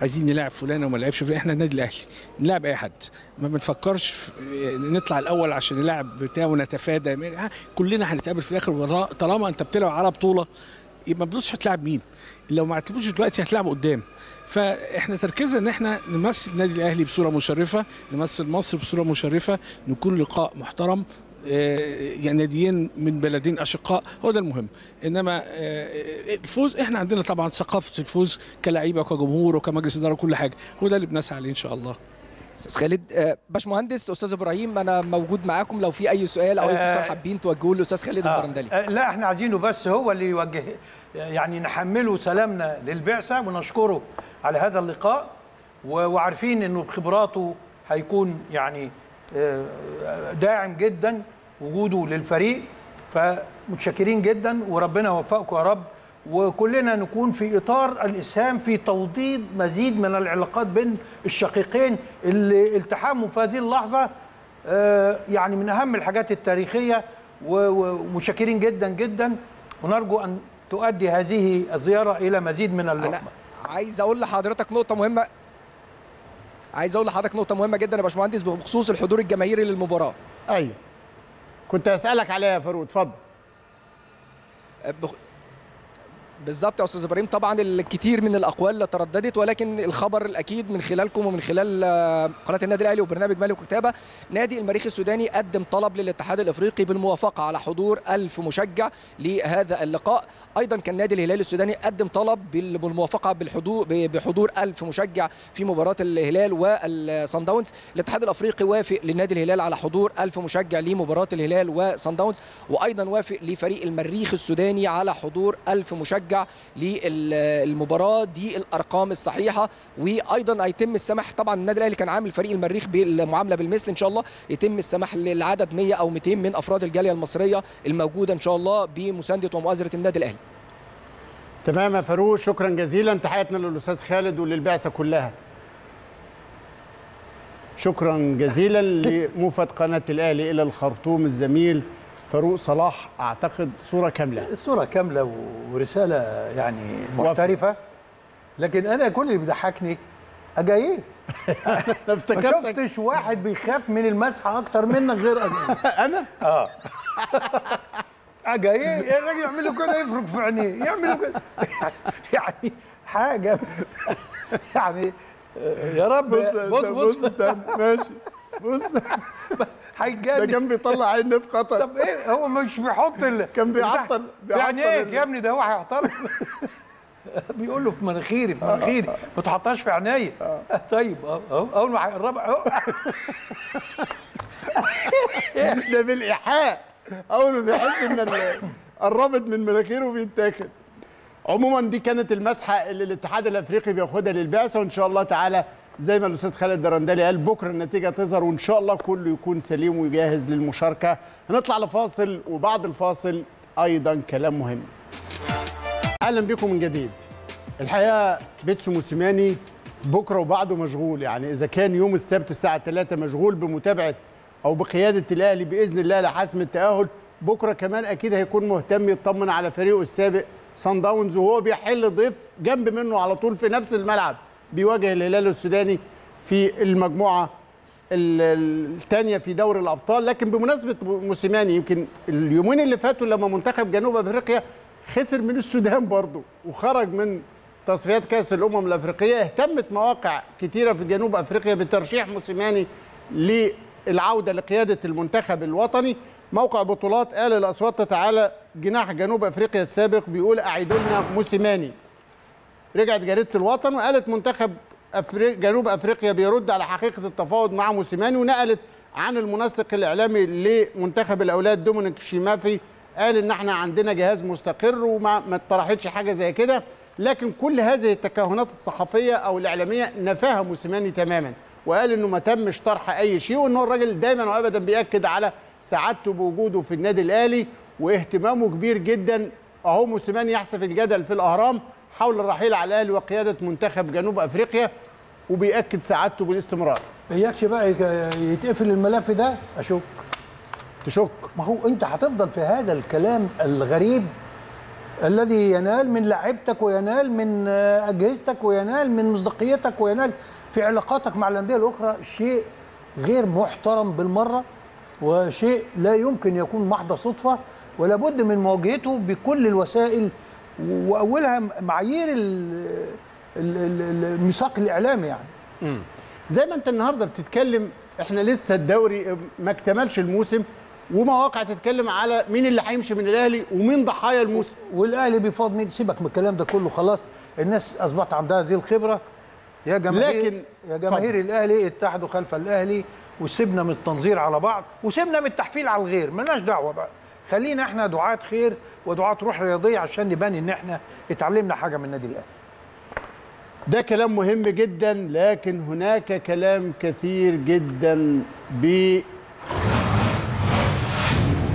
عايزين نلاعب فلان وما فلان إحنا النادي الأهلي نلعب أي حد. ما بنفكرش آه، نطلع الأول عشان نلعب بتاع ونتفادى. كلنا هنتقابل في الآخر طالما أنت بتلعب على بطولة يبقى ما بتبصش هتلاعب مين. لو ما عتبوش دلوقتي هتلعبوا قدام. فاحنا تركيزنا ان إحنا نمثل النادي الأهلي بصورة مشرفة نمثل مصر بصورة مشرفة نكون لقاء محترم آه، يعني ناديين من بلدين أشقاء هو ده المهم. إنما آه، الفوز إحنا عندنا طبعا ثقافة الفوز كلاعيبة وكجمهور وكمجلس إدارة وكل حاجة. هو ده اللي بنسعى عليه إن شاء الله.
أستاذ خالد آه، باشمهندس أستاذ إبراهيم أنا موجود معاكم لو في أي سؤال أو أي استفسار
آه،
حابين توجهوه لأستاذ خالد البرندلي.
آه لا إحنا عايزينه بس هو اللي يوجه يعني نحمله سلامنا للبعثة ونشكره على هذا اللقاء وعارفين إنه بخبراته هيكون يعني آه، داعم جدا وجوده للفريق فمتشكرين جدا وربنا يوفقكم يا رب. وكلنا نكون في إطار الإسهام في توطيد مزيد من العلاقات بين الشقيقين اللي التحاموا في هذه اللحظة آه، يعني من أهم الحاجات التاريخية و- و- ومتشكرين جدا جدا. ونرجو أن تؤدي هذه الزيارة إلى مزيد من
أنا
اللقمه
عايز أقول لحضرتك نقطة مهمة. عايز أقول لحضرتك نقطة مهمة جدا يا باشمهندس بخصوص الحضور الجماهيري للمباراة.
أيوه. كنت اسالك عليها يا فاروق اتفضل.
آه،. بالظبط يا أستاذ إبراهيم. طبعا الكثير من الأقوال ترددت ولكن الخبر الأكيد من خلالكم ومن خلال آه، قناة النادي الأهلي وبرنامج مالك وكتابه نادي المريخ السوداني قدم طلب للاتحاد الإفريقي بالموافقة على حضور ألف مشجع لهذا اللقاء. أيضا كان نادي الهلال السوداني قدم طلب بال- بالموافقة بالحضور بحضور ألف مشجع في مباراة الهلال والصن داونز. الاتحاد الأفريقي وافق لنادي الهلال على حضور ألف مشجع لمباراة الهلال وصن داونز وأيضا وافق لفريق المريخ السوداني على حضور ألف مشجع للمباراة. دي الأرقام الصحيحة. وأيضا هيتم السماح طبعا النادي الأهلي كان عامل فريق المريخ بالمعاملة بالمثل. إن شاء الله يتم السماح للعدد 100 أو 200 من أفراد الجالية المصرية الموجودة إن شاء الله بمساندة ومؤازرة النادي الأهلي.
تمام يا فاروق. شكرا جزيلا. تحياتنا للأستاذ خالد وللبعثة كلها. شكرا جزيلا لموفد قناة الأهلي إلى الخرطوم الزميل فاروق صلاح أعتقد صورة كاملة.
الصورة كاملة ورسالة يعني محترفة. لكن أنا كل اللي بيضحكني أجا إيه؟ (laughs)
أنا
ما
افتكرتك
شفتش واحد بيخاف من المسحة أكتر منك غير أنا. (laughs)
أنا؟
آه. (laughs) حاجة إيه الراجل يعمل له كده يفرك في عينيه. يعمل له كده. يعني حاجة. يعني يا رب.
بص
بص
بص.
بص
ماشي. بص. ده
هيجاني
كان بيطلع عيني في خطر
طب إيه؟ هو مش بيحط ال
كان بيعطل- بيعطل
يعني
إيه
يا ابني ده هو هيعترض (laughs) بيقول له في مناخيري في مناخيري. ما تحطهاش في عينيا. (laughs) طيب أهو أول ما هيقرب أهو. (laughs)
ده بالإيحاء. أول ما بيحس إن قربت من مناخيره بيتاكل. عموما دي كانت المسحة اللي الاتحاد الأفريقي بياخدها للبعثة وإن شاء الله تعالى زي ما الأستاذ خالد درندلي قال بكرة النتيجة تظهر وإن شاء الله كله يكون سليم وجاهز للمشاركة. هنطلع لفاصل وبعد الفاصل أيضا كلام مهم. أهلا بكم من جديد. الحقيقة بيتسو موسيماني بكرة وبعده مشغول. يعني إذا كان يوم السبت الساعة 3 مشغول بمتابعة أو بقيادة الأهلي بإذن الله لحسم التأهل. بكرة كمان أكيد هيكون مهتم يطمن على فريقه السابق سان داونز وهو بيحل ضيف جنب منه على طول في نفس الملعب. بيواجه الهلال السوداني في المجموعة الثانية في دوري الأبطال. لكن بمناسبة موسيماني يمكن اليومين اللي فاتوا لما منتخب جنوب أفريقيا خسر من السودان برضه وخرج من تصفيات كأس الأمم الأفريقية اهتمت مواقع كتيرة في جنوب أفريقيا بترشيح موسيماني للعودة لقيادة المنتخب الوطني. موقع بطولات قال الأصوات تتعالى جناح جنوب أفريقيا السابق بيقول اعيدوا لنا موسيماني. رجعت جريده الوطن وقالت منتخب أفريق جنوب أفريقيا بيرد على حقيقة التفاوض مع موسيماني ونقلت عن المنسق الإعلامي لمنتخب الأولاد دومينيك شيمافي قال إن إحنا عندنا جهاز مستقر وما ما اتطرحتش حاجة زي كده لكن كل هذه التكهنات الصحفية أو الإعلامية نفاها موسيماني تماما وقال إنه ما تمش طرح أي شيء وان هو الراجل دايما وابدا بيأكد على سعادته بوجوده في النادي الأهلي واهتمامه كبير جدا. أهو موسيماني يحسف الجدل في الأهرام حول الرحيل على الاهلي وقيادة منتخب جنوب أفريقيا وبيأكد سعادته بالاستمرار.
إياكش بقى يتقفل الملف ده؟ أشك.
تشك.
ما هو أنت هتفضل في هذا الكلام الغريب الذي ينال من لعيبتك وينال من آه، أجهزتك وينال من مصداقيتك وينال في علاقاتك مع الأندية الأخرى شيء غير محترم بالمرة وشيء لا يمكن يكون محض صدفة ولا بد من مواجهته بكل الوسائل وأولها معايير ال- ال- ال- الميثاق الإعلامي يعني.
زي ما انت النهارده بتتكلم إحنا لسه الدوري ما اكتملش الموسم ومواقع تتكلم على مين اللي هيمشي من الأهلي ومين ضحايا الموسم.
والأهلي بيفاض مين؟ سيبك من الكلام ده كله خلاص. الناس أصبحت عندها هذه الخبرة. يا جماهير
لكن-
يا جماهير
اتفضل.
الأهلي اتحدوا خلف الأهلي وسيبنا من التنظير على بعض وسيبنا من التحفيل على الغير. ملناش دعوة بقى. خلينا إحنا دعاة خير ودعاة روح رياضية عشان نبان إن إحنا اتعلمنا حاجة من النادي الأهلي.
ده كلام مهم جدا لكن هناك كلام كثير جدا ب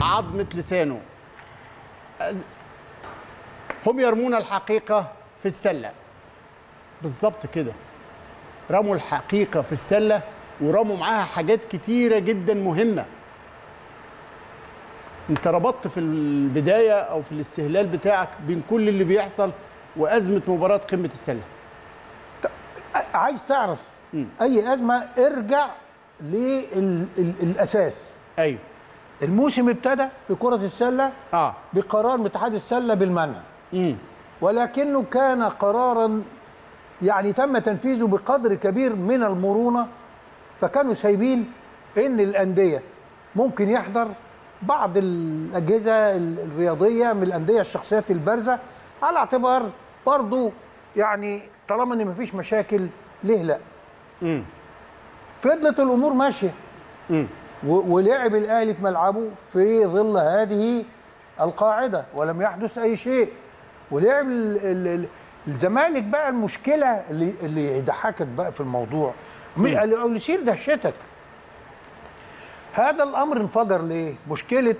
عظمة لسانه. هم يرمون الحقيقة في السلة. بالظبط كده. رموا الحقيقة في السلة ورموا معاها حاجات كتيرة جدا مهمة. انت ربطت في البداية أو في الاستهلال بتاعك بين كل اللي بيحصل وأزمة مباراة قمة السلة.
عايز تعرف أي أزمة؟ ارجع للأساس.
أيوه.
الموسم ابتدى في كرة السلة
آه.
بقرار اتحاد السلة بالمنع.
امم
ولكنه كان قرارا يعني تم تنفيذه بقدر كبير من المرونة فكانوا سايبين إن الأندية ممكن يحضر بعض الأجهزة ال- الرياضية من الأندية الشخصيات البارزة على اعتبار برضو يعني طالما إن مفيش مشاكل ليه لا؟
مم.
فضلت الأمور ماشية.
مم.
و- ولعب الأهلي في ملعبه في ظل هذه القاعدة ولم يحدث أي شيء. ولعب ال- ال- ال- الزمالك بقى المشكلة اللي اللي يضحكك بقى في الموضوع. اللي يثير دهشتك. هذا الأمر انفجر ليه؟ مشكلة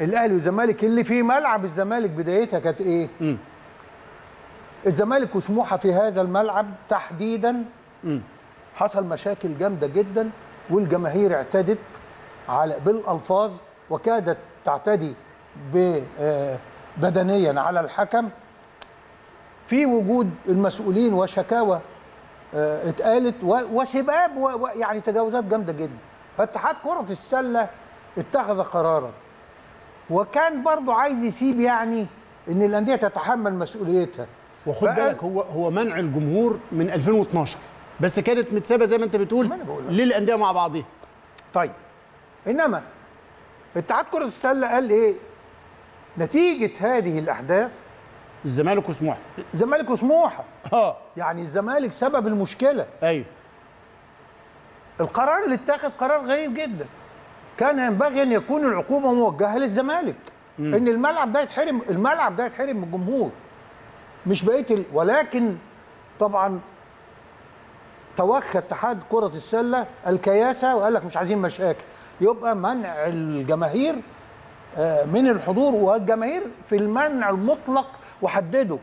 الأهلي والزمالك اللي في ملعب الزمالك بدايتها كانت إيه؟
مم.
الزمالك وسموحة في هذا الملعب تحديدا
مم.
حصل مشاكل جامدة جدا والجماهير اعتدت على بالألفاظ وكادت تعتدي آه، بدنيا على الحكم في وجود المسؤولين وشكاوى آه، اتقالت وسباب يعني تجاوزات جامدة جدا فاتحاد كرة السلة اتخذ قرارا. وكان برضو عايز يسيب يعني إن الأندية تتحمل مسؤوليتها.
وخد بالك هو هو منع الجمهور من 2012 بس كانت متسابة زي ما أنت بتقول. للأندية مع بعضيها.
طيب إنما اتحاد كرة السلة قال إيه؟ نتيجة هذه الأحداث
الزمالك وسموحة.
الزمالك وسموحة.
آه.
يعني الزمالك سبب المشكلة.
أيوه.
القرار اللي اتخذ قرار غريب جدا. كان ينبغي أن يكون العقوبة موجهة للزمالك. إن الملعب ده يتحرم الملعب ده يتحرم من الجمهور. مش بقيه ال... ولكن طبعا توخى اتحاد كرة السلة الكياسة وقال لك مش عايزين مشاكل. يبقى منع الجماهير آه، من الحضور والجماهير في المنع المطلق وحدده.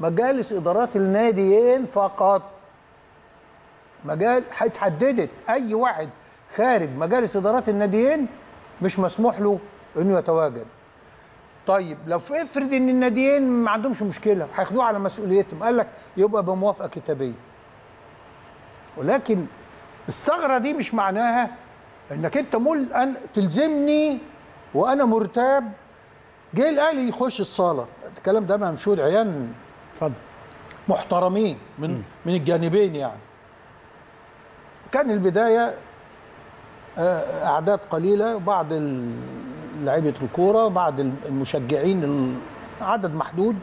مجالس إدارات الناديين فقط. مجال اتحددت أي واحد خارج مجالس إدارات الناديين مش مسموح له إنه يتواجد. طيب لو افرض إن الناديين ما عندهمش مشكلة هياخدوه على مسؤوليتهم. قال لك يبقى بموافقة كتابية. ولكن الثغرة دي مش معناها إنك أنت مل أن تلزمني وأنا مرتاب. جه الأهلي يخش الصالة. الكلام ده منشود عيان
اتفضل.
محترمين من من الجانبين يعني. كان البداية آه، أعداد قليلة بعض لعيبة الكورة بعض المشجعين ال- عدد محدود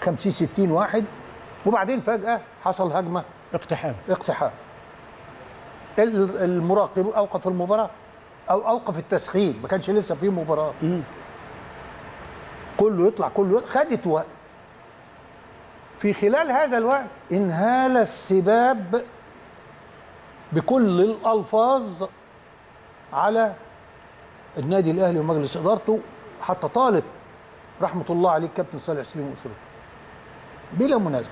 50 60 واحد. وبعدين فجأة حصل هجمة.
اقتحام.
اقتحام. ال- المراقب أوقف المباراة أو أوقف التسخين. ما كانش لسه في مباراة.
مم.
كله يطلع كله يطلع. خدت وقت. في خلال هذا الوقت انهال السباب بكل الألفاظ على النادي الأهلي ومجلس إدارته حتى طالب رحمة الله عليه كابتن صالح سليم وأسرته بلا منازع.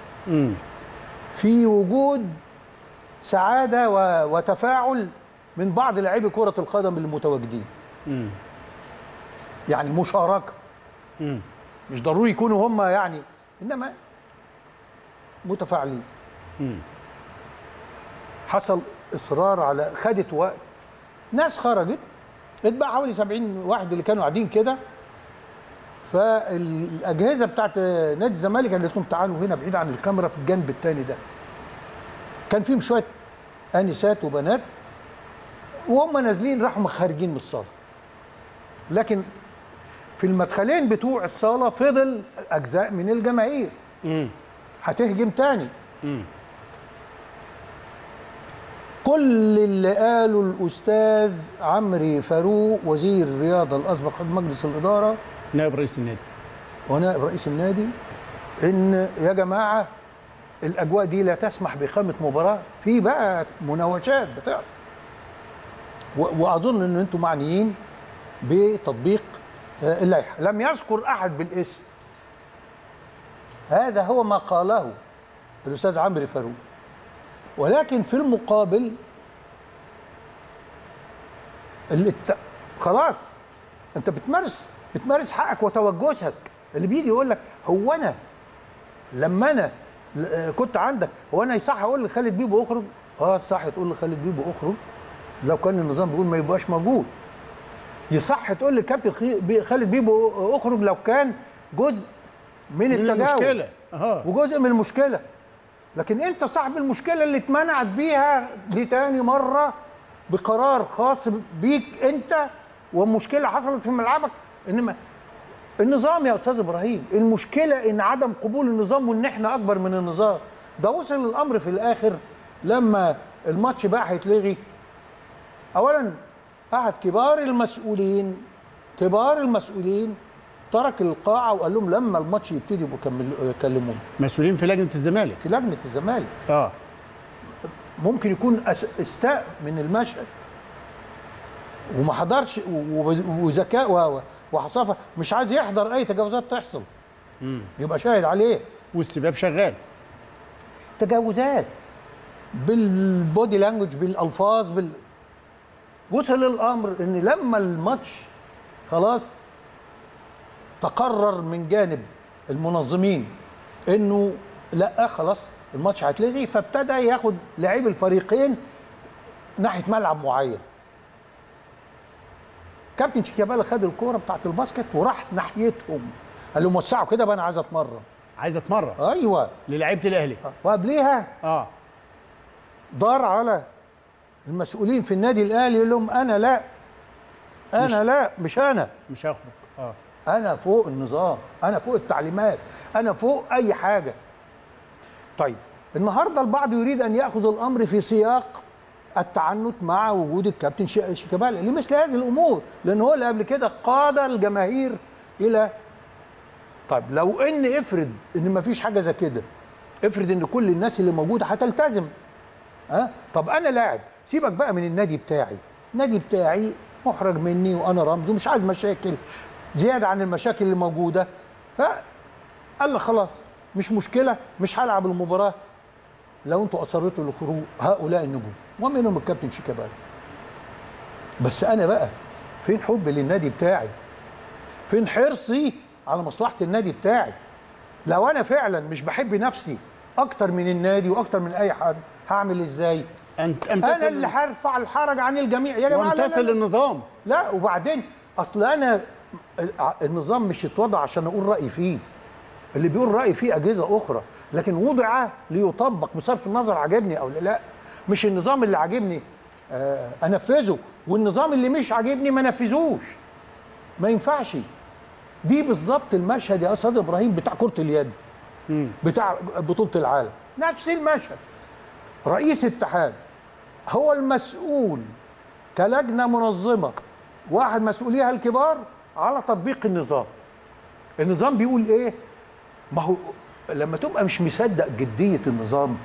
في وجود سعادة و- وتفاعل من بعض لاعبي كرة القدم المتواجدين
مم.
يعني مشاركة
مم.
مش ضروري يكونوا هم يعني إنما متفاعلين
مم.
حصل إصرار على خدت وقت ناس خرجت اتباع حوالي 70 واحد اللي كانوا قاعدين كده فالأجهزة بتاعت نادي الزمالك قالت لهم تعالوا هنا بعيد عن الكاميرا في الجنب الثاني ده كان فيهم شوية أنسات وبنات وهم نازلين راحوا خارجين من الصالة لكن في المدخلين بتوع الصالة فضل أجزاء من الجماهير. هتهجم تاني. كل اللي قاله الأستاذ عمري فاروق وزير الرياضه الأسبق عضو مجلس الإدارة.
نائب رئيس النادي.
ونائب رئيس النادي. إن يا جماعة الأجواء دي لا تسمح بإقامة مباراة. في بقى مناوشات بتحصل. و- وأظن إن أنتم معنيين بتطبيق آه، اللائحة. لم يذكر أحد بالاسم. هذا هو ما قاله الأستاذ عمرو فاروق. ولكن في المقابل الات... خلاص انت بتمارس بتمارس حقك وتوجسك اللي بيجي يقول لك هو أنا؟ لما أنا آه، كنت عندك هو أنا يصح أقول لخالد بيبو اخرج آه صح تقول لخالد بيبو اخرج لو كان النظام بيقول ما يبقاش موجود. يصح تقول لكابتن خي- بي- خالد بيبو اخرج لو كان جزء من
من
التجاوز.
المشكلة. آه
وجزء من المشكلة. لكن انت صاحب المشكلة اللي اتمنعت بيها دي تاني مرة بقرار خاص بيك انت ومشكله حصلت في ملعبك. انما النظام يا أستاذ إبراهيم المشكلة إن عدم قبول النظام وإن إحنا أكبر من النظام. ده وصل الأمر في الآخر لما الماتش بقى هيتلغي اولا أحد كبار المسؤولين كبار المسؤولين ترك القاعة وقال لهم لما الماتش يبتدي يبقوا كملوا- كلموني.
مسؤولين في لجنة الزمالك.
في لجنة الزمالك.
آه.
ممكن يكون إستاء من المشهد. وما حضرش وذكاء وحصافة مش عايز يحضر أي تجاوزات تحصل. يبقى شاهد عليه.
والسباب شغال.
تجاوزات. بالبودي لانجوج بالألفاظ بال وصل الأمر إن لما الماتش خلاص تقرر من جانب المنظمين إنه لا خلاص الماتش هيتلغي فابتدى ياخد لاعبي الفريقين ناحية ملعب معين. كابتن شيكابالا خد الكورة بتاعت الباسكت وراح ناحيتهم. قال لهم وسعوا كده بقى أنا عايز أتمرن.
عايز أتمرن؟
أيوه.
للعيبة الأهلي؟
وقبليها
آه.
دار على المسؤولين في النادي الأهلي يقول لهم أنا لا أنا لا مش أنا.
مش هخرج آه.
أنا فوق النظام أنا فوق التعليمات أنا فوق أي حاجة. طيب النهارده البعض يريد أن يأخذ الأمر في سياق التعنت مع وجود الكابتن شي- شيكابالا لمثل هذه الأمور لأن هو اللي قبل كده قاد الجماهير إلى طيب لو إن افرض إن مفيش حاجة زي كده افرض إن كل الناس اللي موجودة هتلتزم ها؟ طب أنا لاعب سيبك بقى من النادي بتاعي النادي بتاعي محرج مني وأنا رمز ومش عايز مشاكل زيادة عن المشاكل اللي موجودة. فقال لك خلاص مش مشكلة مش هلعب المباراة. لو أنتوا اصرتوا لخروج هؤلاء النجوم. ومنهم الكابتن شيكابالا بس أنا بقى فين حبي للنادي بتاعي؟ فين حرصي على مصلحة النادي بتاعي؟ لو أنا فعلا مش بحب نفسي أكتر من النادي وأكتر من أي حد هعمل إزاي؟
انت
أنا
امتثل
اللي هرفع الحرج عن الجميع. يا جماعة لا,
للنظام
لا وبعدين أصل أنا النظام مش اتوضع عشان أقول رايي فيه. اللي بيقول رايي فيه أجهزة أخرى. لكن وضع ليطبق بصرف النظر عجبني أو لا مش النظام اللي عاجبني آه، أنفذه. والنظام اللي مش عاجبني ما نفذوش. ما ينفعش. دي بالظبط المشهد يا أستاذ إبراهيم بتاع كرة اليد. بتاع بطولة العالم. نفس المشهد. رئيس اتحاد. هو المسؤول كلجنة منظمة. واحد مسؤوليها الكبار على تطبيق النظام. النظام بيقول إيه؟ ما هو لما تبقى مش مصدق جدية النظام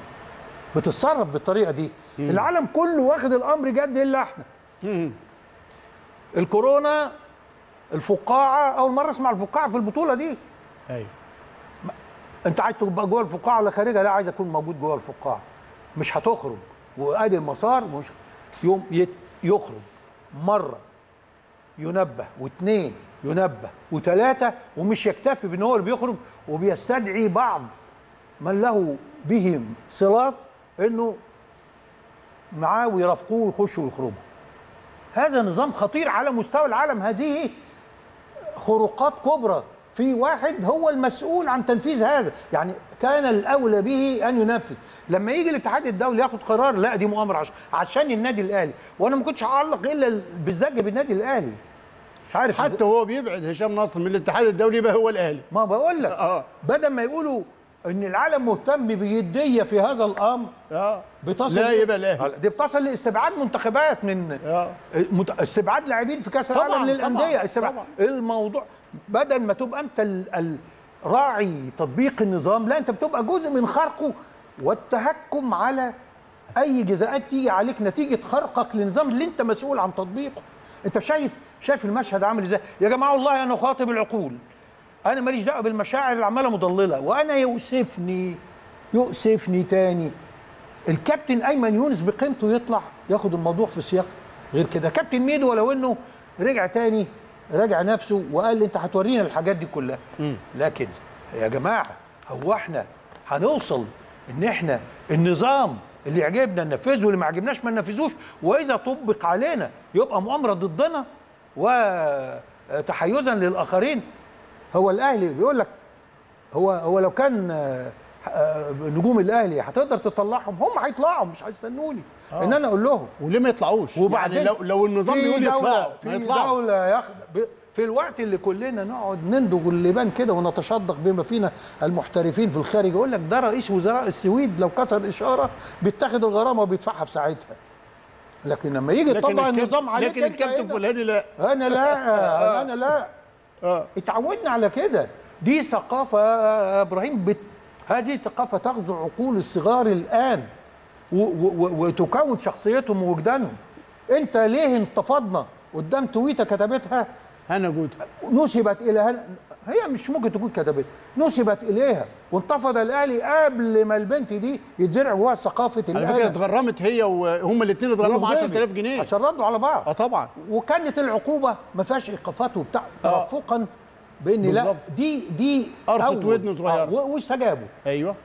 بتتصرف بالطريقة دي. العالم كله واخد الأمر جد إلا إحنا. الكورونا الفقاعة أول مرة أسمع الفقاعة في البطولة دي.
أيوه.
أنت عايز تبقى جوه الفقاعة ولا خارجها؟ لا عايز أكون موجود جوه الفقاعة. مش هتخرج. وأدي المسار مش يوم يت- يخرج. مرة. ينبه واثنين ينبه وثلاثة ومش يكتفي بأن هو اللي بيخرج وبيستدعي بعض من له بهم صلات إنه معاه ويرافقوه ويخشوا ويخرجوا. هذا نظام خطير على مستوى العالم. هذه خروقات كبرى. في واحد هو المسؤول عن تنفيذ هذا. يعني كان الأولى به أن ينفذ. لما يجي الاتحاد الدولي ياخد قرار لا دي مؤامرة عشان, عشان النادي الأهلي. وأنا ما كنتش هعلق إلا بالزج بالنادي الأهلي. مش عارف
حتى وهو بيبعد هشام نصر من الاتحاد الدولي يبقى هو الأهلي.
ما بقول لك.
آه.
بدل ما يقولوا إن العالم مهتم بجدية في هذا الأمر
آه.
بتصل
لا يبقى الأهلي.
دي بتصل لاستبعاد منتخبات من
آه.
مت- استبعاد لاعبين في
كأس
العالم للأندية.
طبعاً،
استبعاد
طبعاً.
الموضوع بدل ما تبقى أنت ال- ال- راعي تطبيق النظام لا انت بتبقى جزء من خرقه. والتهكم على أي جزاءات تيجي عليك نتيجة خرقك للنظام اللي انت مسؤول عن تطبيقه. انت شايف شايف المشهد عامل إزاي؟ يا جماعة والله أنا خاطب العقول. أنا ماليش دعوة بالمشاعر اللي عماله مضللة. وأنا يؤسفني يؤسفني تاني. الكابتن أيمن يونس بقيمته يطلع ياخد الموضوع في سياق غير كده. كابتن ميدو ولو إنه رجع تاني راجع نفسه وقال لي انت هتورينا الحاجات دي كلها. لكن يا جماعة هو إحنا هنوصل ان إحنا النظام اللي يعجبنا ننفذه واللي ما عجبناش ما ننفذوش وإذا طبق علينا يبقى مؤامرة ضدنا وتحيزا للآخرين. هو الأهلي بيقول لك هو هو لو كان نجوم الأهلي هتقدر تطلعهم هم هيطلعوا مش هيستنوني. إن أنا أقول لهم.
وليه ما يطلعوش؟
وبعدين
يعني لو لو النظام
في
يقول
دولة
يطلعوا ما
في
يطلعوا.
ياخد في الوقت اللي كلنا نقعد نندج اللبان كده ونتشدق بما فينا المحترفين في الخارج يقول لك ده رئيس وزراء السويد لو كسر إشارة بيتاخد الغرامة وبيدفعها في ساعتها لكن لما يجي يطبق
الكابتن-
النظام عليك
لكن الكابتن فلاني لا.
أنا لا (laughs) أنا لا.
آه.
اتعودنا على كده. دي ثقافة يا إبراهيم بت... هذه ثقافة تغزو عقول الصغار الآن. وتكون شخصيتهم ووجدانهم. أنت ليه انتفضنا؟ قدام تويتة كتبتها
هنا جود
نسبت إلى هل... هي مش ممكن تكون كتبت. نسبت إليها. وانتفض الأهلي قبل ما البنت دي يتزرع جواها ثقافة
على
الأهلي
فكرة اتغرمت هي وهم الاثنين اتغرموا 10000 جنيه.
عشان ردوا على بعض.
آه طبعا.
وكانت العقوبة ما فيهاش إيقافات وبتاع.
آه.
توفقا بان لا. دي دي أول.
ودن صغيرة.
آه، و- واستجابوا
أيوه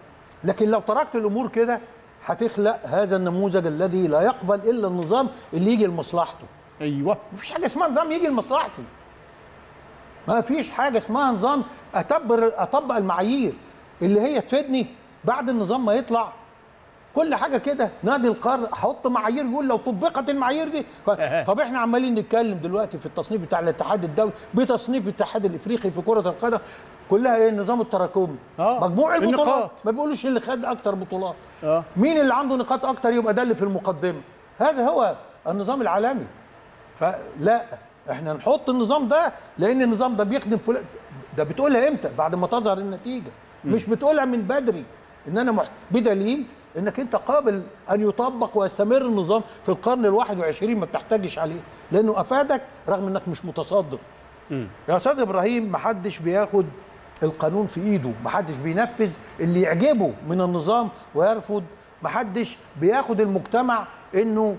لكن لو تركت الأمور كده هتخلق هذا النموذج الذي لا يقبل إلا النظام اللي يجي لمصلحته
أيوه
مفيش حاجة اسمها نظام يجي لمصلحتي ما فيش حاجة اسمها نظام اطبق أطبق المعايير اللي هي تفيدني بعد النظام ما يطلع كل حاجة كده. نادي القرن أحط معايير يقول لو طبقت المعايير دي. (laughs) طب إحنا عمالين نتكلم دلوقتي في التصنيف بتاع الاتحاد الدولي بتصنيف الاتحاد الإفريقي في كرة القدم كلها إيه النظام التراكمي.
آه،
مجموع البطولات.
النقاط.
ما بيقولوش اللي خد أكتر بطولات.
آه.
مين اللي عنده نقاط أكتر يبقى ده اللي في المقدمة. هذا هو النظام العالمي. فلا إحنا نحط النظام ده لأن النظام ده بيخدم فلان ده بتقولها إمتى؟ بعد ما تظهر النتيجة. مش بتقولها من بدري. إن أنا محت... بدليل إنك أنت قابل أن يطبق ويستمر النظام في القرن الواحد وعشرين ما بتحتاجش عليه لأنه أفادك رغم إنك مش متصدر يا أستاذ إبراهيم محدش بياخد القانون في إيده محدش بينفذ اللي يعجبه من النظام ويرفض محدش بياخد المجتمع إنه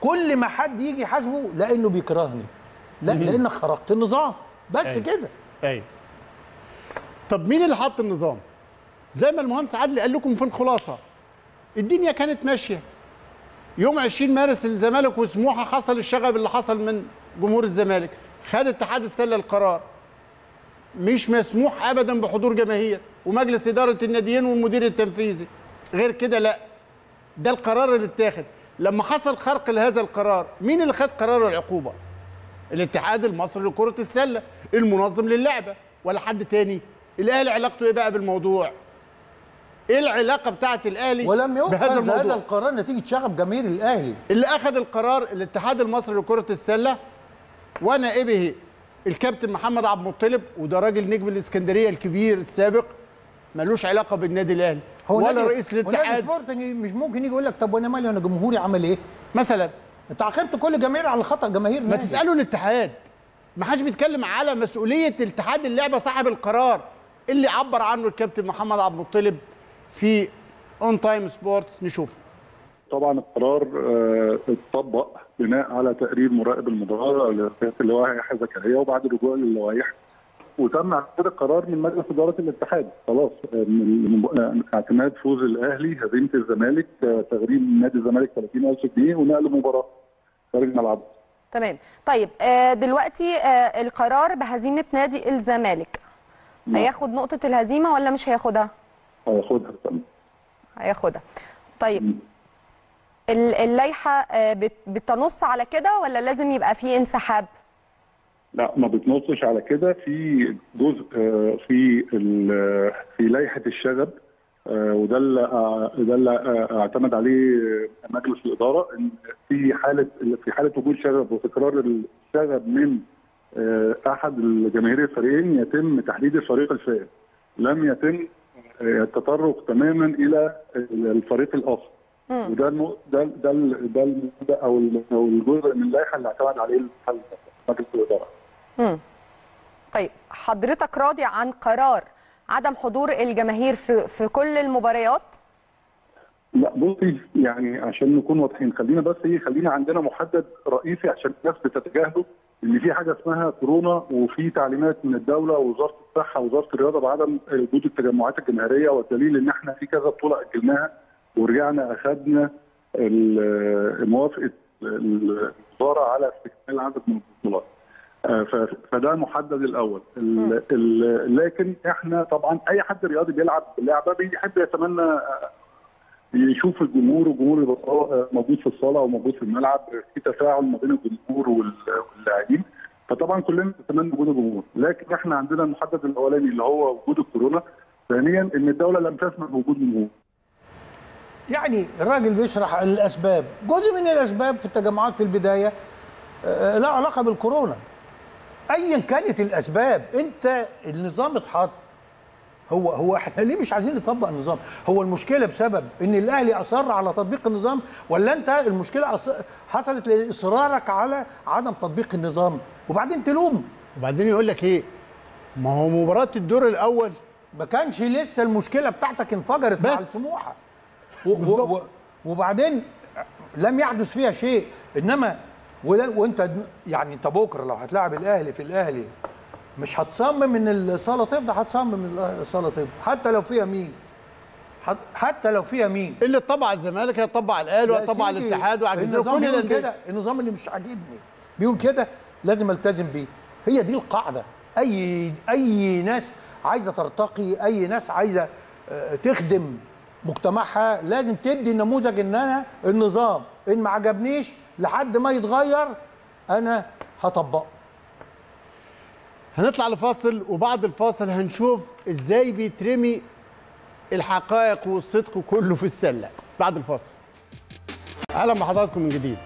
كل ما حد يجي يحاسبه لأنه بيكرهني لا لأنك خرقت النظام. بس
أيوة.
كده.
أيوه. طب مين اللي حط النظام؟ زي ما المهندس عادل قال لكم في الخلاصة الدنيا كانت ماشية. يوم 20 مارس الزمالك وسموحة حصل الشغب اللي حصل من جمهور الزمالك. خد اتحاد السلة القرار. مش مسموح ابدا بحضور جماهير ومجلس إدارة الناديين والمدير التنفيذي. غير كده لا. ده القرار اللي اتاخد. لما حصل خرق لهذا القرار مين اللي خد قرار العقوبة؟ الاتحاد المصري لكرة السلة المنظم للعبة ولا حد تاني؟ الأهلي علاقته إيه بقى بالموضوع؟ إيه العلاقة بتاعت الأهلي
ولم
بهذا
يؤخذ هذا
الموضوع؟
القرار نتيجة شغب جماهير الأهلي.
اللي أخذ القرار الاتحاد المصري لكرة السلة ونائبه الكابتن محمد عبد المطلب وده راجل نجم الإسكندرية الكبير السابق ملوش علاقة بالنادي الأهلي ولا
نادي-
رئيس الاتحاد.
سبورتنج مش ممكن يجي يقول لك طب وأنا مالي أنا جمهوري عمل إيه؟
مثلا.
أنت عاقبت كل جماهير على خطأ جماهير
ما. تسألوا الاتحاد. ما حدش بيتكلم على مسؤولية اتحاد اللعبه صاحب القرار اللي عبر عنه الكابتن محمد عبد المطلب. في اون تايم سبورتس نشوفه
طبعا القرار آه، اتطبق بناء على تقرير مراقب المباراه لرئاسه اللواء يحيى زكريا وبعد الرجوع للوائح وتم اعتماد القرار من مجلس إدارة الاتحاد. خلاص آه، آه، اعتماد فوز الأهلي هزيمة الزمالك تغريم نادي الزمالك 30000 جنيه ونقل مباراة خارج ملعبه.
تمام. طيب دلوقتي القرار بهزيمة نادي الزمالك.
نعم.
هياخد نقطة الهزيمة ولا مش هياخدها؟
هياخدها.
هياخدها. طيب. ال- اللائحة آه، بت- بتنص على كده ولا لازم يبقى فيه انسحاب؟
لا ما بتنصش على كده. في جزء آه، في في لائحة الشغب آه، وده اللي ده اللي اعتمد عليه مجلس الإدارة إن في حالة في حالة وجود شغب وتكرار الشغب من أحد الجماهير الفريقين يتم تحديد الفريق الفائز. لم يتم التطرق تماما إلى الفريق الآخر وده النو- ده ده ده أو أو الجزء من اللائحة اللي اعتمد عليه مجلس
الإدارة. طيب حضرتك راضي عن قرار عدم حضور الجماهير في في كل المباريات؟
لا بصي يعني عشان نكون واضحين خلينا بس إيه خلينا عندنا محدد رئيسي عشان الناس بتتجاهله إن في حاجة اسمها كورونا وفي تعليمات من الدولة ووزارة الصحة ووزارة الرياضة بعدم وجود التجمعات الجماهيرية والدليل إن إحنا في كذا بطولة أجلناها ورجعنا اخذنا موافقة الوزارة على استكمال عدد من البطولات. آه، فده محدد الأول ال- ال- لكن إحنا طبعا أي حد رياضي بيلعب اللعبه بيحب يتمنى يشوف الجمهور والجمهور يبقى آه، موجود في الصالة أو موجود في الملعب في تفاعل ما بين الجمهور وال- واللاعبين. فطبعا كلنا نتمنى وجود الجمهور. لكن إحنا عندنا المحدد الأولاني اللي هو وجود الكورونا. ثانيا إن الدولة لم تسمح بوجود جمهور
يعني الراجل بيشرح الأسباب. جزء من الأسباب في التجمعات في البداية آه، لا علاقة بالكورونا. ايا كانت الأسباب أنت النظام اتحط هو هو إحنا ليه مش عايزين نطبق النظام؟ هو المشكلة بسبب إن الأهلي أصر على تطبيق النظام ولا أنت المشكلة حصلت لإصرارك على عدم تطبيق النظام؟ وبعدين تلوم.
وبعدين يقول لك إيه؟ ما هو مباراة الدور الأول.
ما كانش لسه المشكلة بتاعتك انفجرت مع
بس.
السموحة. و و و وبعدين لم يحدث فيها شيء. إنما ولا- وأنت يعني انت بكره لو هتلاعب الأهلي في الأهلي مش هتصمم ان الصاله تفضى هتصمم ان الصاله تفضى حتى لو فيها مين؟ حت- حتى لو فيها مين؟
اللي طبع الزمالك هيطبع
الأهلي
وهيطبع
سيدي،
الاتحاد
النظام
كل الأندية.
كده النظام اللي مش عاجبني. بيقول كده لازم التزم بيه. هي دي القاعدة. اي أي ناس عايزة ترتقي أي ناس عايزة آه، تخدم مجتمعها لازم تدي نموذج إن أنا النظام إن ما عجبنيش لحد ما يتغير أنا هطبقه.
هنطلع لفاصل وبعد الفاصل هنشوف إزاي بيترمي الحقائق والصدق كله في السلة. بعد الفاصل. أهلا بحضراتكم من جديد.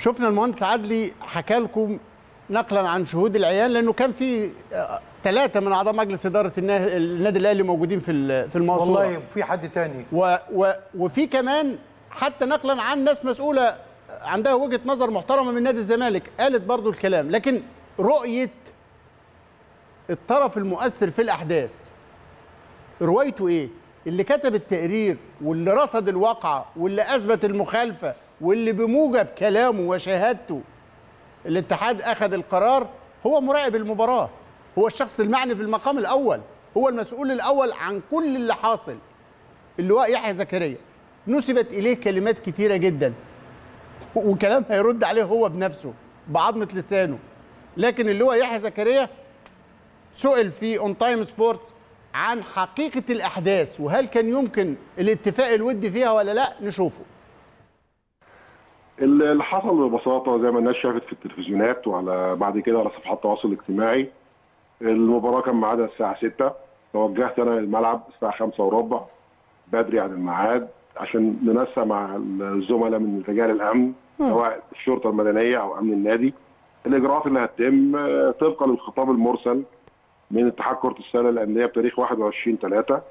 شفنا المهندس عدلي حكى لكم نقلا عن شهود العيان لأنه كان في ثلاثة من أعضاء مجلس إدارة النا- النادي الأهلي موجودين في في الموضوع
والله في حد تاني.
و و وفي كمان حتى نقلا عن ناس مسؤولة عندها وجهة نظر محترمة من نادي الزمالك قالت برضو الكلام. لكن رؤية الطرف المؤثر في الأحداث. روايته إيه؟ اللي كتب التقرير واللي رصد الواقعة واللي أثبت المخالفة واللي بموجب كلامه وشهادته الاتحاد أخذ القرار هو مراقب المباراة. هو الشخص المعني في المقام الأول. هو المسؤول الأول عن كل اللي حاصل. اللواء يحيى زكريا. نسبت إليه كلمات كتيرة جدا. (laughs) وكلام هيرد عليه هو بنفسه بعظمة لسانه. لكن اللواء يحيى زكريا سئل في اون تايم سبورتس عن حقيقة الأحداث وهل كان يمكن الاتفاق الودي فيها ولا لا؟ نشوفه.
اللي حصل ببساطة زي ما الناس شافت في التلفزيونات وعلى بعد كده على صفحات التواصل الاجتماعي المباراة كان ميعادها الساعة 6 توجهت أنا الملعب الساعة 5 وربع بدري عن الميعاد عشان ننسق مع الزملاء من رجال الأمن سواء الشرطة المدنية أو أمن النادي. الإجراءات اللي هتتم آه، طبقا للخطاب المرسل من اتحاد كرة السلة الانديه بتاريخ 21 3